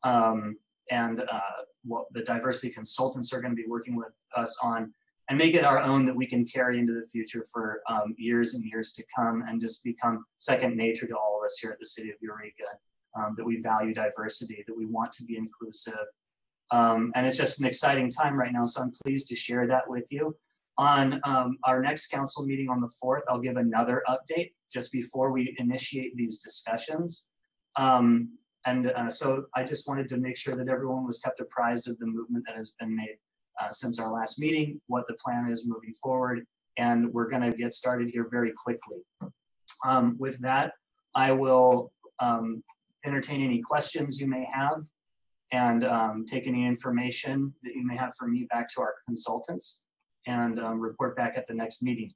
Um, and uh, what the diversity consultants are going to be working with us on and make it our own that we can carry into the future for um, years and years to come and just become second nature to all of us here at the city of Eureka, um, that we value diversity, that we want to be inclusive. Um, and it's just an exciting time right now. So I'm pleased to share that with you. On um, our next council meeting on the 4th, I'll give another update just before we initiate these discussions. Um, and uh, so I just wanted to make sure that everyone was kept apprised of the movement that has been made since our last meeting, what the plan is moving forward, and we're going to get started here very quickly. Um, with that, I will um, entertain any questions you may have and um, take any information that you may have for me back to our consultants and um, report back at the next meeting.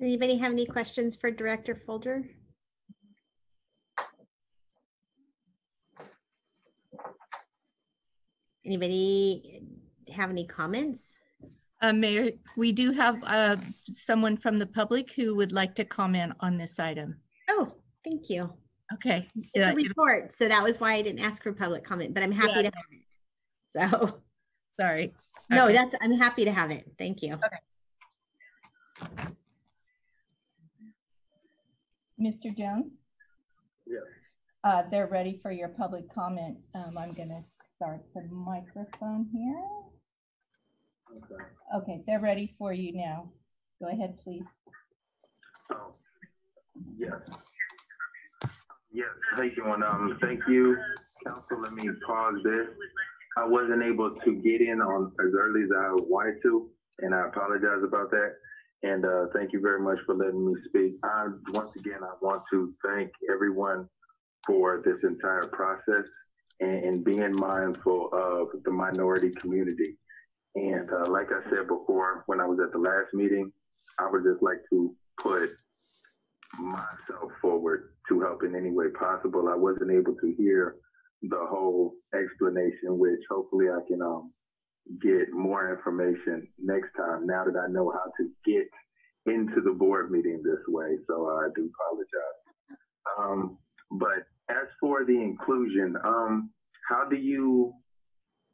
Anybody have any questions for Director Folger? Anybody have any comments? Uh, Mayor, we do have uh, someone from the public who would like to comment on this item. Oh, thank you. Okay. It's uh, a report, so that was why I didn't ask for public comment, but I'm happy Yeah. to have it. So, Sorry. no, Okay. that's, I'm happy to have it. Thank you. Okay. Mr. Jones? Uh, they're ready for your public comment. Um, I'm gonna start the microphone here. Okay. Okay, they're ready for you now. Go ahead, please. Yes. Yes, thank you, and um, thank you, council. Let me pause this. I wasn't able to get in on as early as I wanted to, and I apologize about that. And uh, thank you very much for letting me speak. I, once again, I want to thank everyone for this entire process and, and being mindful of the minority community. And uh, like I said before, when I was at the last meeting, I would just like to put myself forward to help in any way possible. I wasn't able to hear the whole explanation, which hopefully I can um, get more information next time now that I know how to get into the board meeting this way. So I do apologize. Um, but as for the inclusion, um, how do you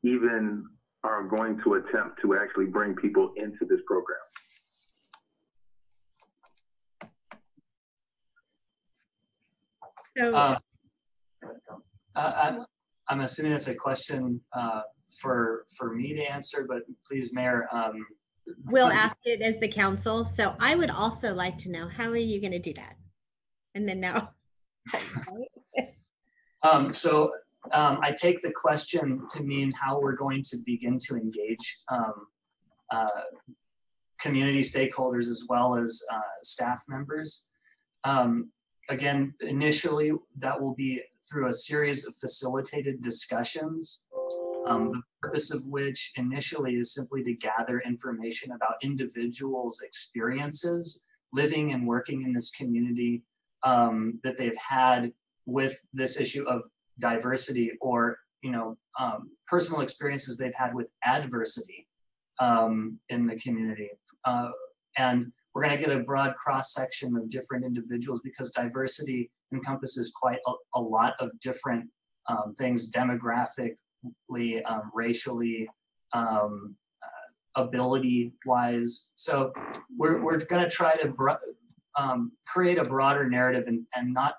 even are going to attempt to actually bring people into this program? So, Um, I, I, I'm assuming that's a question uh, for for me to answer, but please, Mayor, um, we'll ask it as the council. So I would also like to know, how are you going to do that? And then now. Um, so um, I take the question to mean how we're going to begin to engage um, uh, community stakeholders as well as uh, staff members. Um, again, initially, that will be through a series of facilitated discussions, um, the purpose of which initially is simply to gather information about individuals' experiences living and working in this community um, that they've had with this issue of diversity or you know um, personal experiences they've had with adversity um, in the community. Uh, and we're going to get a broad cross section of different individuals because diversity encompasses quite a, a lot of different um, things demographically um, racially um, uh, ability wise so we're, we're going to try to bro- um, create a broader narrative and, and not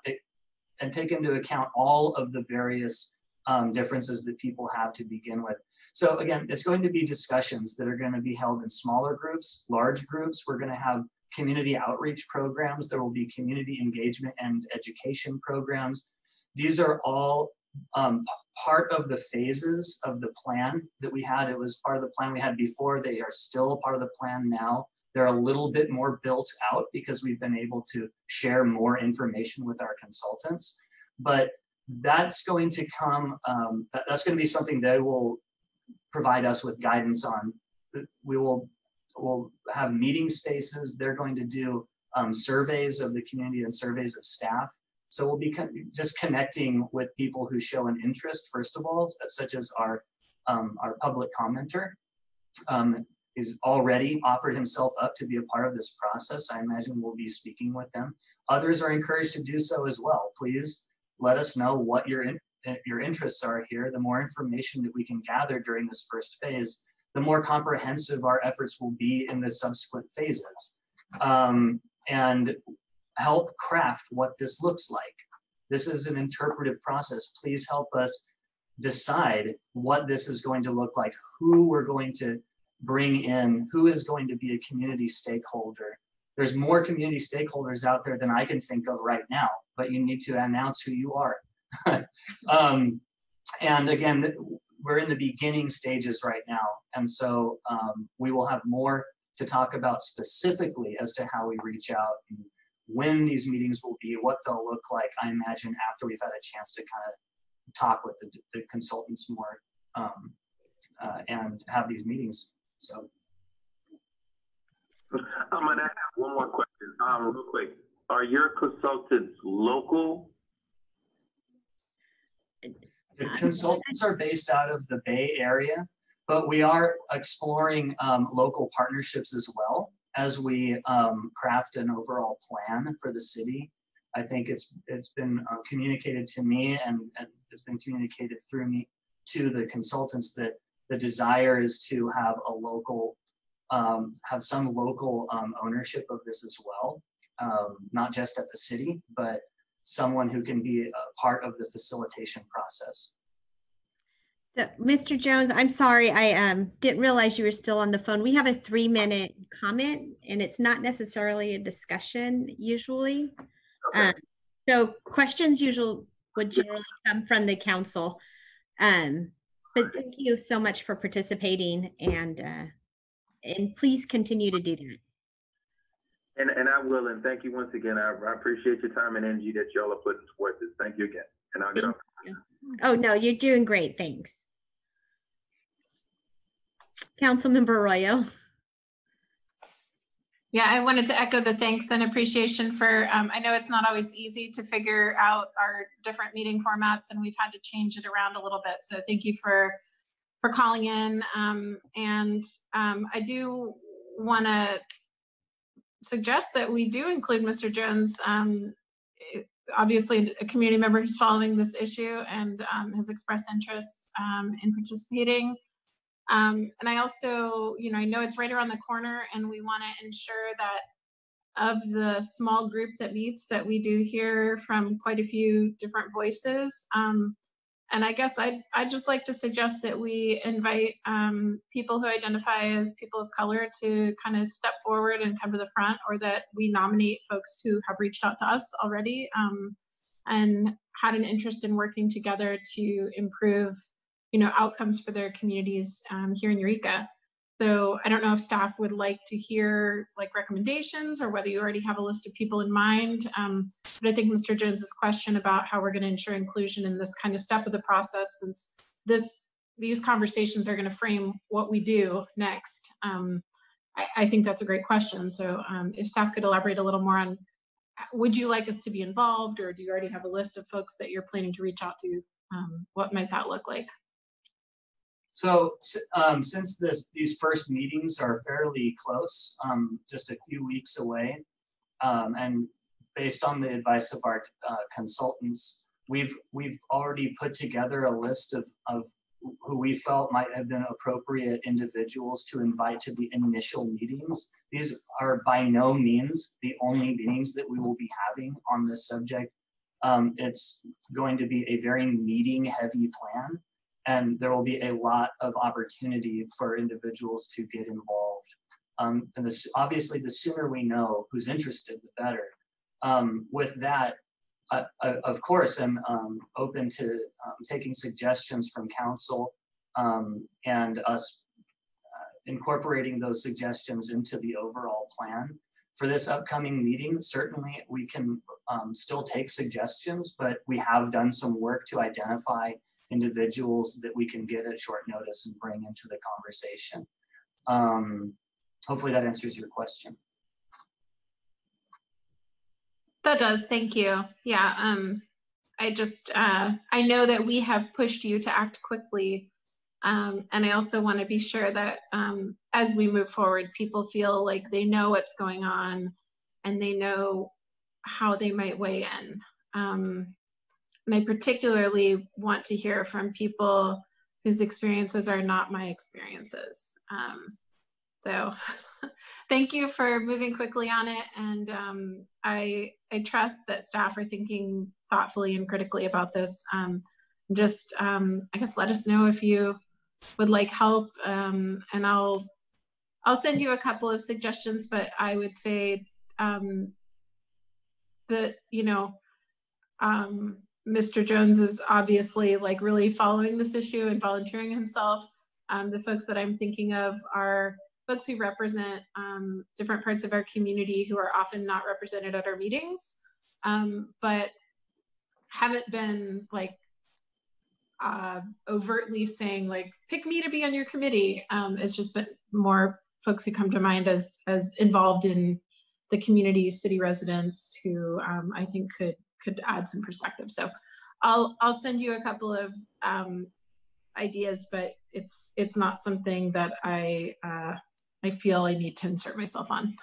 and take into account all of the various um, differences that people have to begin with. So again, it's going to be discussions that are going to be held in smaller groups, large groups. We're going to have community outreach programs. There will be community engagement and education programs. These are all um, part of the phases of the plan that we had. It was part of the plan we had before. They are still part of the plan now. They're a little bit more built out because we've been able to share more information with our consultants. But that's going to come, um, that, that's going to be something they will provide us with guidance on. We will will have meeting spaces. They're going to do um, surveys of the community and surveys of staff. So we'll be con just connecting with people who show an interest, first of all, such as our um, our public commenter. Um, He's already offered himself up to be a part of this process. I imagine we'll be speaking with them. Others are encouraged to do so as well. Please let us know what your in, your interests are here. The more information that we can gather during this first phase, the more comprehensive our efforts will be in the subsequent phases. Um, and help craft what this looks like. This is an interpretive process. Please help us decide what this is going to look like, who we're going to bring in who is going to be a community stakeholder. There's more community stakeholders out there than I can think of right now, but you need to announce who you are. um, and again, we're in the beginning stages right now. And so um, we will have more to talk about specifically as to how we reach out and when these meetings will be, what they'll look like, I imagine, after we've had a chance to kind of talk with the, the consultants more um, uh, and have these meetings. So. I'm gonna have one more question, um, real quick. Are your consultants local? The consultants are based out of the Bay Area, but we are exploring um, local partnerships as well as we um, craft an overall plan for the city. I think it's it's been uh, communicated to me and, and it's been communicated through me to the consultants that the desire is to have a local, um, have some local um, ownership of this as well, um, not just at the city, but someone who can be a part of the facilitation process. So, Mr. Jones, I'm sorry, I um, didn't realize you were still on the phone. We have a three minute comment and it's not necessarily a discussion usually. Okay. Um, so questions usually would generally come from the council. Um, but thank you so much for participating and uh, and please continue to do that. And, and I will, and thank you once again. I, I appreciate your time and energy that y'all are putting towards this. Thank you again. And I'll get off. Oh, no, you're doing great. Thanks. Councilmember Arroyo. Yeah, I wanted to echo the thanks and appreciation for, um, I know it's not always easy to figure out our different meeting formats and we've had to change it around a little bit. So thank you for, for calling in. Um, and um, I do want to suggest that we do include Mr. Jones, um, obviously a community member who's following this issue and um, has expressed interest um, in participating. Um, and I also, you know, I know it's right around the corner and we want to ensure that of the small group that meets that we do hear from quite a few different voices. Um, and I guess I'd, I'd just like to suggest that we invite um, people who identify as people of color to kind of step forward and come to the front, or that we nominate folks who have reached out to us already um, and had an interest in working together to improve, you know, outcomes for their communities um, here in Eureka. So I don't know if staff would like to hear like recommendations or whether you already have a list of people in mind. Um, but I think Mr. Jones's question about how we're going to ensure inclusion in this kind of step of the process, since this these conversations are going to frame what we do next. Um, I, I, think that's a great question. So um, if staff could elaborate a little more on, would you like us to be involved, or do you already have a list of folks that you're planning to reach out to? Um, what might that look like? So um, since this, these first meetings are fairly close, um, just a few weeks away, um, and based on the advice of our uh, consultants, we've we've already put together a list of, of who we felt might have been appropriate individuals to invite to the initial meetings. These are by no means the only meetings that we will be having on this subject. Um, it's going to be a very meeting heavy plan and there will be a lot of opportunity for individuals to get involved. Um, and this, obviously, the sooner we know who's interested, the better. Um, with that, uh, uh, of course, I'm um, open to um, taking suggestions from council um, and us uh, incorporating those suggestions into the overall plan. For this upcoming meeting, certainly we can um, still take suggestions, but we have done some work to identify individuals that we can get at short notice and bring into the conversation. Um, hopefully that answers your question. That does, thank you. Yeah, um, I just, uh, I know that we have pushed you to act quickly. Um, and I also want to be sure that um, as we move forward, people feel like they know what's going on and they know how they might weigh in. Um, and I particularly want to hear from people whose experiences are not my experiences. Um, so thank you for moving quickly on it. And um, I, I trust that staff are thinking thoughtfully and critically about this. Um, just, um, I guess, let us know if you would like help um, and I'll, I'll send you a couple of suggestions, but I would say um, that, you know, um, Mr. Jones is obviously like really following this issue and volunteering himself. Um, the folks that I'm thinking of are folks who represent um, different parts of our community who are often not represented at our meetings, um, but haven't been like uh, overtly saying like, pick me to be on your committee. Um, it's just been more folks who come to mind as, as involved in the community, city residents who um, I think could could add some perspective. So I'll I'll send you a couple of um, ideas, but it's it's not something that I uh, I feel I need to insert myself on.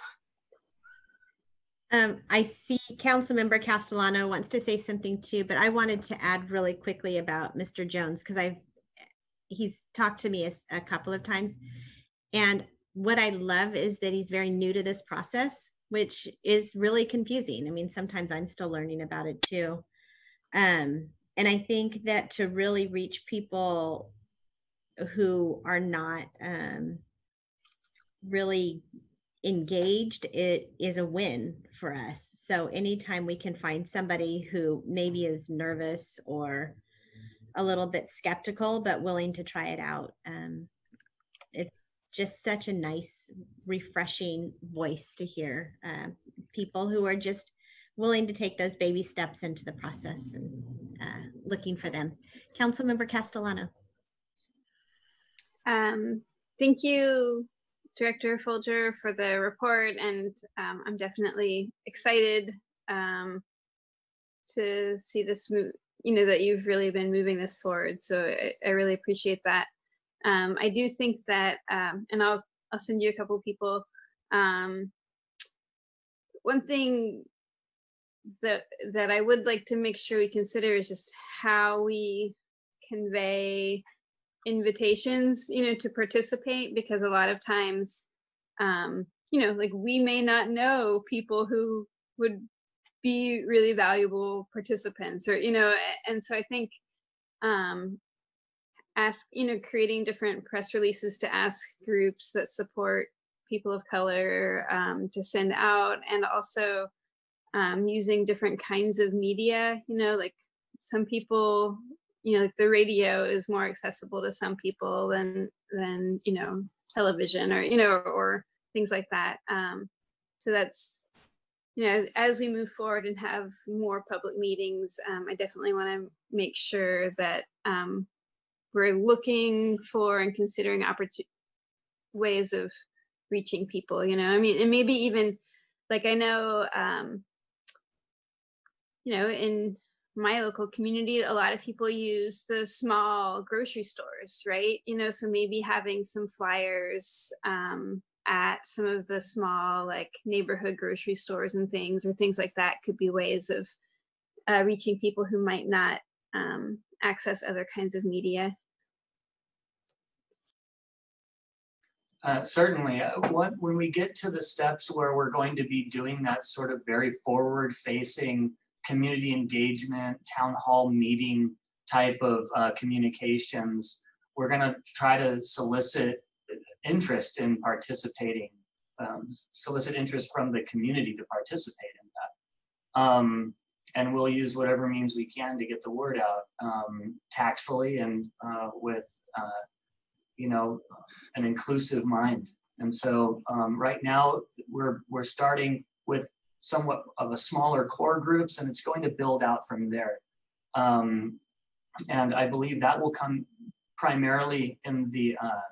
Um, I see Councilmember Castellano wants to say something too, but I wanted to add really quickly about Mr. Jones because I've he's talked to me a, a couple of times, and what I love is that he's very new to this process which is really confusing. I mean, sometimes I'm still learning about it too. Um, and I think that to really reach people who are not um, really engaged, it is a win for us. So anytime we can find somebody who maybe is nervous or a little bit skeptical but willing to try it out, um, it's just such a nice, refreshing voice to hear. Uh, people who are just willing to take those baby steps into the process and uh, looking for them. Councilmember Castellano. Um, thank you, Director Folger, for the report, and um, I'm definitely excited um, to see this move. You know that you've really been moving this forward, so I, I really appreciate that. Um, I do think that, um, and I'll I'll send you a couple people. Um, one thing that that I would like to make sure we consider is just how we convey invitations, you know, to participate, because a lot of times, um, you know, like we may not know people who would be really valuable participants, or you know, and so I think um, ask, you know, creating different press releases to ask groups that support people of color um, to send out, and also um, using different kinds of media. You know, like some people, you know, like the radio is more accessible to some people than than you know television or you know or things like that. Um, so that's you know as we move forward and have more public meetings, um, I definitely want to make sure that um, we're looking for and considering opportun- ways of reaching people. You know, I mean, and maybe even like I know, um, you know, in my local community, a lot of people use the small grocery stores, right? You know, so maybe having some flyers um, at some of the small, like neighborhood grocery stores and things, or things like that, could be ways of uh, reaching people who might not um, access other kinds of media. Uh, certainly, uh, what, when we get to the steps where we're going to be doing that sort of very forward-facing community engagement, town hall meeting type of uh, communications, we're going to try to solicit interest in participating, um, solicit interest from the community to participate in that. Um, and we'll use whatever means we can to get the word out um, tactfully and uh, with, you know, an inclusive mind. And so um, right now we're we're starting with somewhat of a smaller core groups, and it's going to build out from there. Um, and I believe that will come primarily in the uh,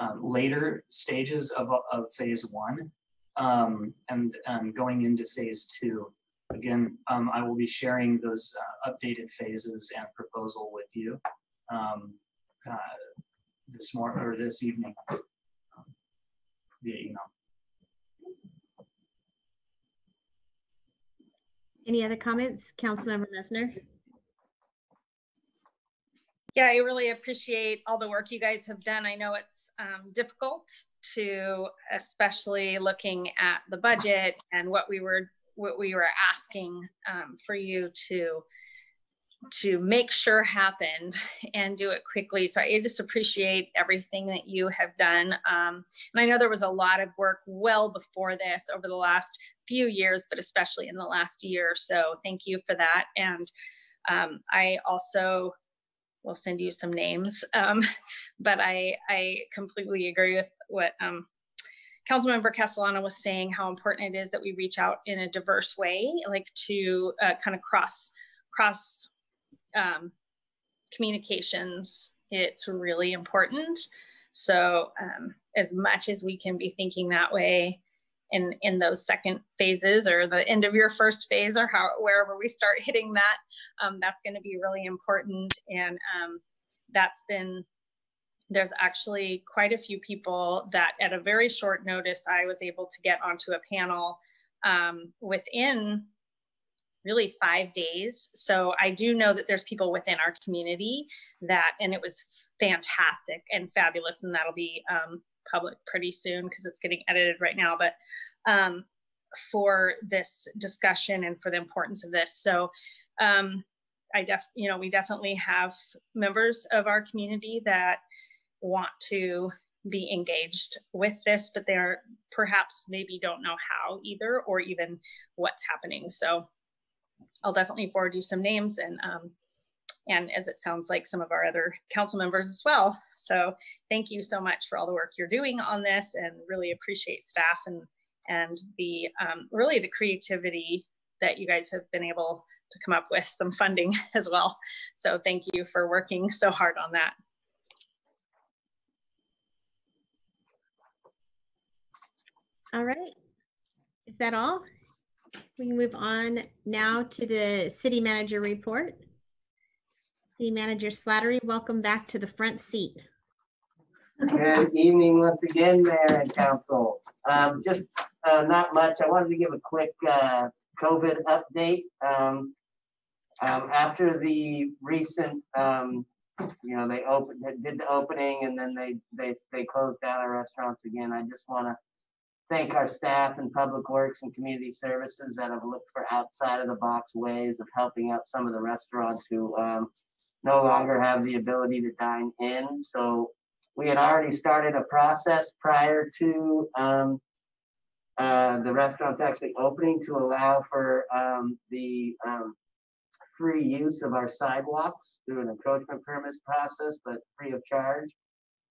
uh, later stages of, of phase one um, and, and going into phase two. Again, um, I will be sharing those uh, updated phases and proposal with you um, uh, this morning or this evening um, via email. Any other comments? Councilmember Messner? Yeah, I really appreciate all the work you guys have done. I know it's um, difficult to, especially looking at the budget and what we were what we were asking um, for you to to make sure happened and do it quickly. So I just appreciate everything that you have done. Um, and I know there was a lot of work well before this over the last few years, but especially in the last year. So thank you for that. And um, I also will send you some names, um, but I, I completely agree with what um, Councilmember Castellano was saying, how important it is that we reach out in a diverse way, like to uh, kind of cross cross um, communications. It's really important. So um, as much as we can be thinking that way in, in those second phases or the end of your first phase or how wherever we start hitting that, um, that's going to be really important. And um, that's been there's actually quite a few people that at a very short notice I was able to get onto a panel um, within really five days. So I do know that there's people within our community that, and it was fantastic and fabulous, and that'll be um, public pretty soon because it's getting edited right now. But um, for this discussion and for the importance of this, so um, I def, you know, we definitely have members of our community that want to be engaged with this, but they're perhaps maybe don't know how either, or even what's happening. So I'll definitely forward you some names and um, and as it sounds like some of our other council members as well. So thank you so much for all the work you're doing on this and really appreciate staff and and the um, really the creativity that you guys have been able to come up with some funding as well. So thank you for working so hard on that. All right. Is that all? We move on now to the city manager report. City Manager Slattery, welcome back to the front seat. Good evening once again, Mayor and Council. Um, just uh, not much. I wanted to give a quick uh, COVID update. Um, um, after the recent, um, you know, they opened, did the opening and then they they they closed down our restaurants again. I just want to thank our staff in Public Works and Community Services that have looked for outside of the box ways of helping out some of the restaurants who um, no longer have the ability to dine in. So we had already started a process prior to um, uh, the restaurants actually opening to allow for um, the um, free use of our sidewalks through an encroachment permits process, but free of charge.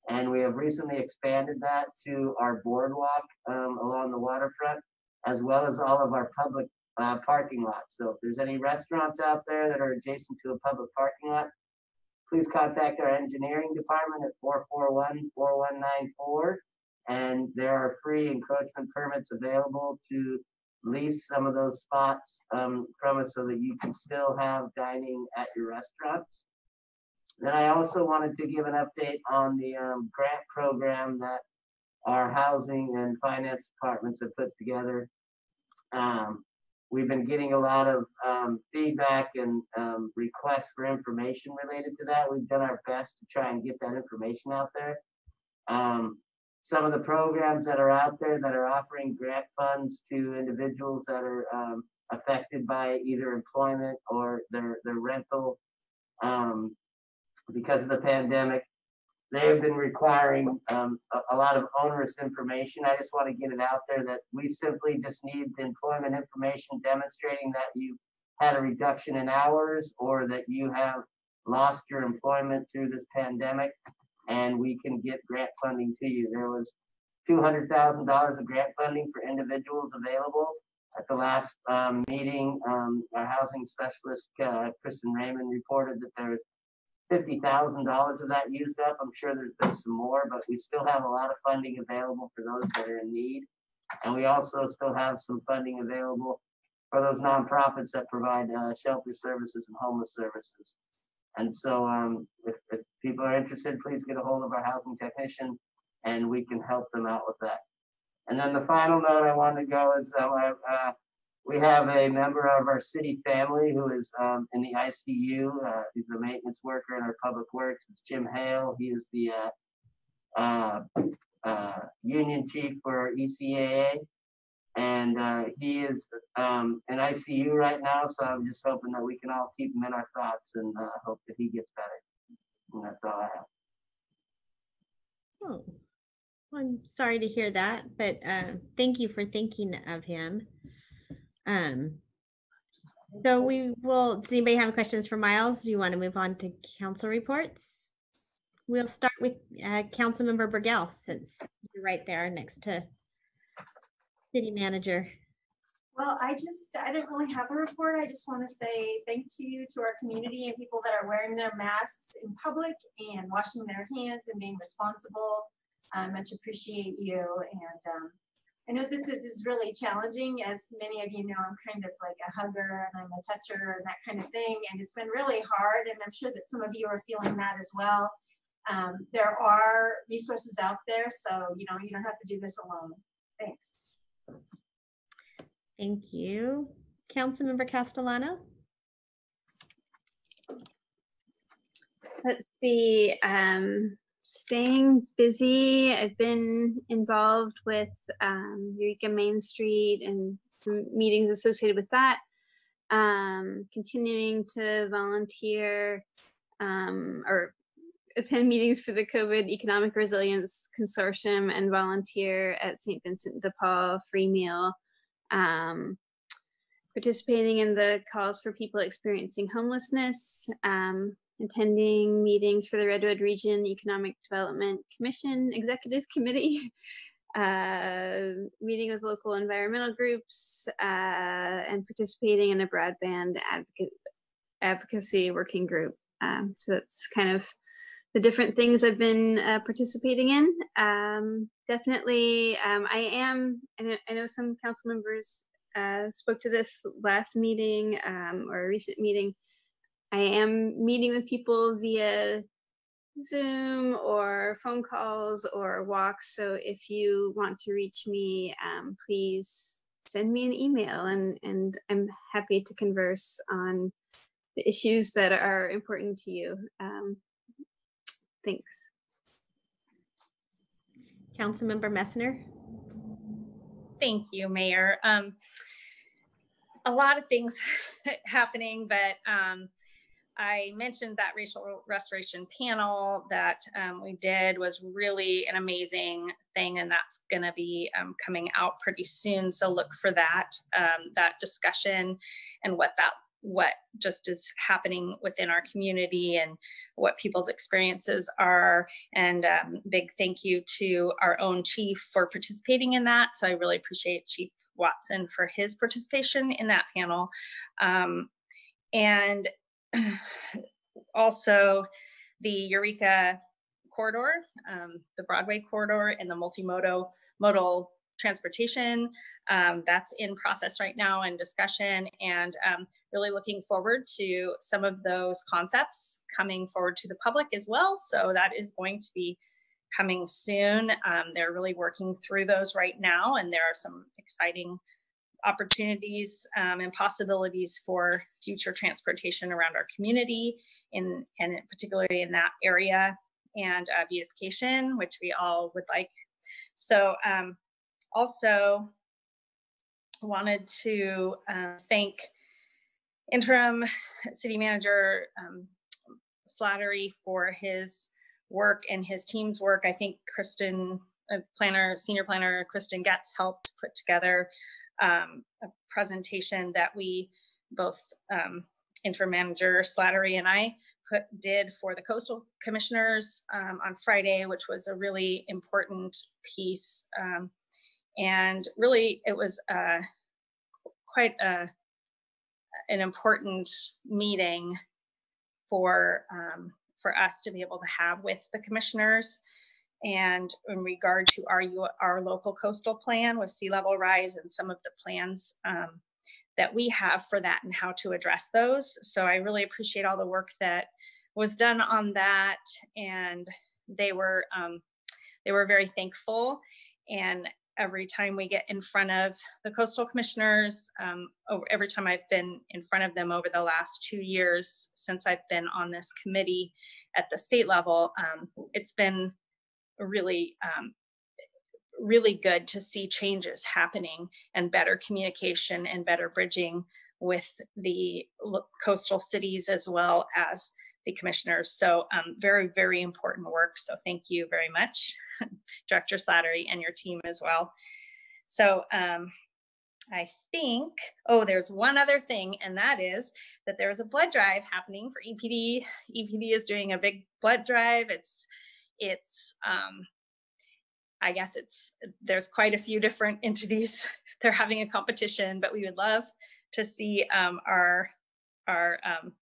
And we have recently expanded that to our boardwalk um, along the waterfront, as well as all of our public uh, parking lots. So if there's any restaurants out there that are adjacent to a public parking lot, please contact our engineering department at 441-4194. And there are free encroachment permits available to lease some of those spots um, from us so that you can still have dining at your restaurants. Then I also wanted to give an update on the um, grant program that our housing and finance departments have put together. Um, we've been getting a lot of um, feedback and um, requests for information related to that. We've done our best to try and get that information out there. Um, some of the programs that are out there that are offering grant funds to individuals that are um, affected by either employment or their, their rental um, because of the pandemic. They have been requiring um, a, a lot of onerous information. I just want to get it out there that we simply just need the employment information demonstrating that you had a reduction in hours or that you have lost your employment through this pandemic and we can get grant funding to you. There was two hundred thousand dollars of grant funding for individuals available. At the last um, meeting, um, our housing specialist, uh, Kristen Raymond, reported that there was fifty thousand dollars of that used up. I'm sure there's been some more, but we still have a lot of funding available for those that are in need. And we also still have some funding available for those nonprofits that provide uh, shelter services and homeless services. And so um, if, if people are interested, please get a hold of our housing technician and we can help them out with that. And then the final note I wanted to go is uh, uh, we have a member of our city family who is um, in the ICU. Uh, he's a maintenance worker in our public works. It's Jim Hale. He is the uh, uh, uh, union chief for ECAA. And uh, he is um, in ICU right now, so I'm just hoping that we can all keep him in our thoughts and uh, hope that he gets better. And that's all I have. Oh, I'm sorry to hear that, but thank you for thinking of him. Um, so we will, does anybody have questions for Miles? Do you want to move on to council reports? We'll start with uh, Councilmember Bergel, since you're right there next to city manager. Well, I just, I don't really have a report. I just want to say thank you to our community and people that are wearing their masks in public and washing their hands and being responsible. I much appreciate you. And um, I know that this is really challenging. As many of you know, I'm kind of like a hugger and I'm a toucher and that kind of thing. And it's been really hard. And I'm sure that some of you are feeling that as well. Um, there are resources out there. So, you know, you don't have to do this alone. Thanks. Thank you. Councilmember Castellano? Let's see, um, staying busy. I've been involved with um, Eureka Main Street and some meetings associated with that. Um, continuing to volunteer um, or attend meetings for the COVID Economic Resilience Consortium and volunteer at St. Vincent de Paul Free Meal. Um, participating in the calls for people experiencing homelessness, um, attending meetings for the Redwood Region Economic Development Commission Executive Committee, uh, meeting with local environmental groups, uh, and participating in a broadband advocate, advocacy working group. Um, so that's kind of the different things I've been uh, participating in. Um, definitely, um, I am, I know, I know some council members uh, spoke to this last meeting um, or a recent meeting. I am meeting with people via Zoom or phone calls or walks. So if you want to reach me, um, please send me an email and, and I'm happy to converse on the issues that are important to you. Um, thanks. Councilmember Messner? Thank you, Mayor. Um, a lot of things happening, but um, I mentioned that racial restoration panel that um, we did was really an amazing thing, and that's going to be um, coming out pretty soon. So look for that um, that discussion and what that what just is happening within our community and what people's experiences are. And um, big thank you to our own chief for participating in that. So I really appreciate Chief Watson for his participation in that panel. Um, and also the Eureka corridor, um, the Broadway corridor and the multimodal modal transportation. Um, that's in process right now and discussion and um, really looking forward to some of those concepts coming forward to the public as well. So that is going to be coming soon. Um, they're really working through those right now and there are some exciting opportunities um, and possibilities for future transportation around our community in and particularly in that area and uh, beautification, which we all would like. So um, also wanted to uh, thank interim city manager um, Slattery for his work and his team's work. I think Kristen, uh, planner, senior planner Kristen Getz helped put together um, a presentation that we both um, interim manager Slattery and I put did for the coastal commissioners um, on Friday, which was a really important piece. Um, and really, it was uh, quite a, an important meeting for um, for us to be able to have with the commissioners. And in regard to our, our local coastal plan with sea level rise and some of the plans um, that we have for that and how to address those. So I really appreciate all the work that was done on that. And they were, um, they were very thankful. And every time we get in front of the coastal commissioners, um, every time I've been in front of them over the last two years since I've been on this committee at the state level, um, it's been really um, really good to see changes happening and better communication and better bridging with the coastal cities as well as the commissioners. So um, very, very important work. So thank you very much, Director Slattery and your team as well. So um, I think, oh, there's one other thing, and that is that there's a blood drive happening for EPD. EPD is doing a big blood drive. It's it's um, I guess it's there's quite a few different entities. They're having a competition, but we would love to see um, our our um,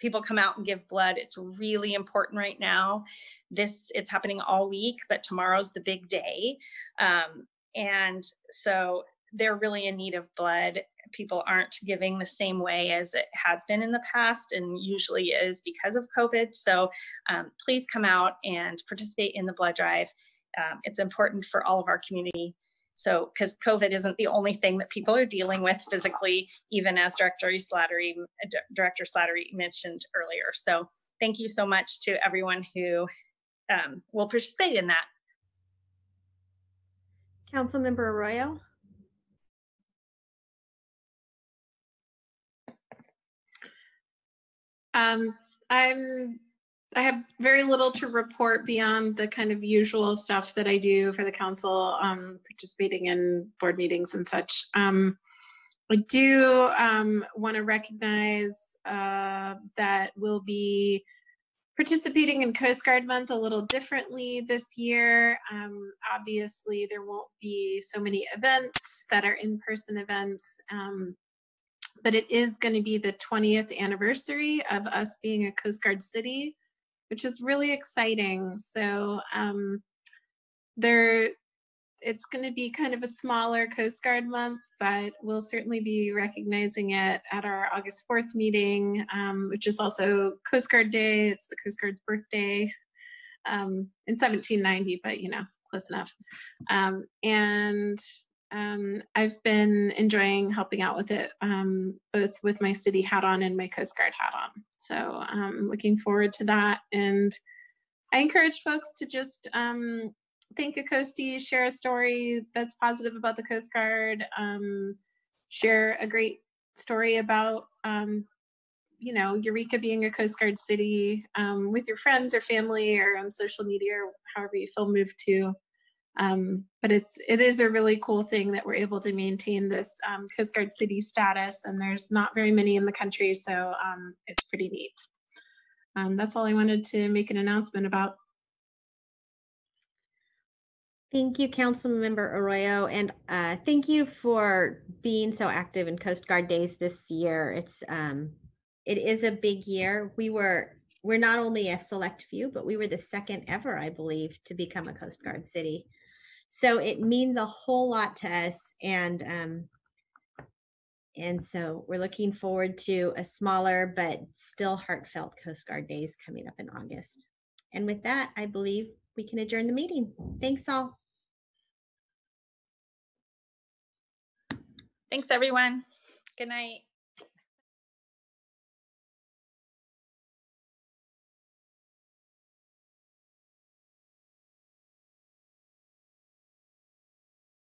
people come out and give blood. It's really important right now. This it's happening all week, but tomorrow's the big day, um, and so they're really in need of blood. People aren't giving the same way as it has been in the past and usually is because of COVID. So um, please come out and participate in the blood drive. Um, it's important for all of our community. So, because COVID isn't the only thing that people are dealing with physically, even as Director Slattery, Director Slattery mentioned earlier. So, thank you so much to everyone who um, will participate in that. Councilmember Arroyo. Um, I'm I have very little to report beyond the kind of usual stuff that I do for the council, um, participating in board meetings and such. Um, I do um, want to recognize uh, that we'll be participating in Coast Guard Month a little differently this year. Um, obviously, there won't be so many events that are in-person events. Um, but it is going to be the 20th anniversary of us being a Coast Guard city, which is really exciting. So um, there, it's going to be kind of a smaller Coast Guard month, but we'll certainly be recognizing it at our August 4th meeting, um, which is also Coast Guard Day. It's the Coast Guard's birthday um, in 1790, but you know, close enough. Um, and um, I've been enjoying helping out with it, um, both with my city hat on and my Coast Guard hat on. So I'm um, looking forward to that. And I encourage folks to just um, think a Coastie, share a story that's positive about the Coast Guard, um, share a great story about um, you know, Eureka being a Coast Guard city with your friends or family or on social media or however you feel moved to. Um, but it's it is a really cool thing that we're able to maintain this um, Coast Guard city status, and there's not very many in the country, so um, it's pretty neat. Um, that's all I wanted to make an announcement about. Thank you, Councilmember Arroyo, and uh, thank you for being so active in Coast Guard Days this year. It's um, it is a big year. We were we're not only a select few, but we were the second ever, I believe, to become a Coast Guard city. So it means a whole lot to us, and um, and so we're looking forward to a smaller but still heartfelt Coast Guard Days coming up in August. And with that, I believe we can adjourn the meeting. Thanks all. Thanks, everyone. Good night.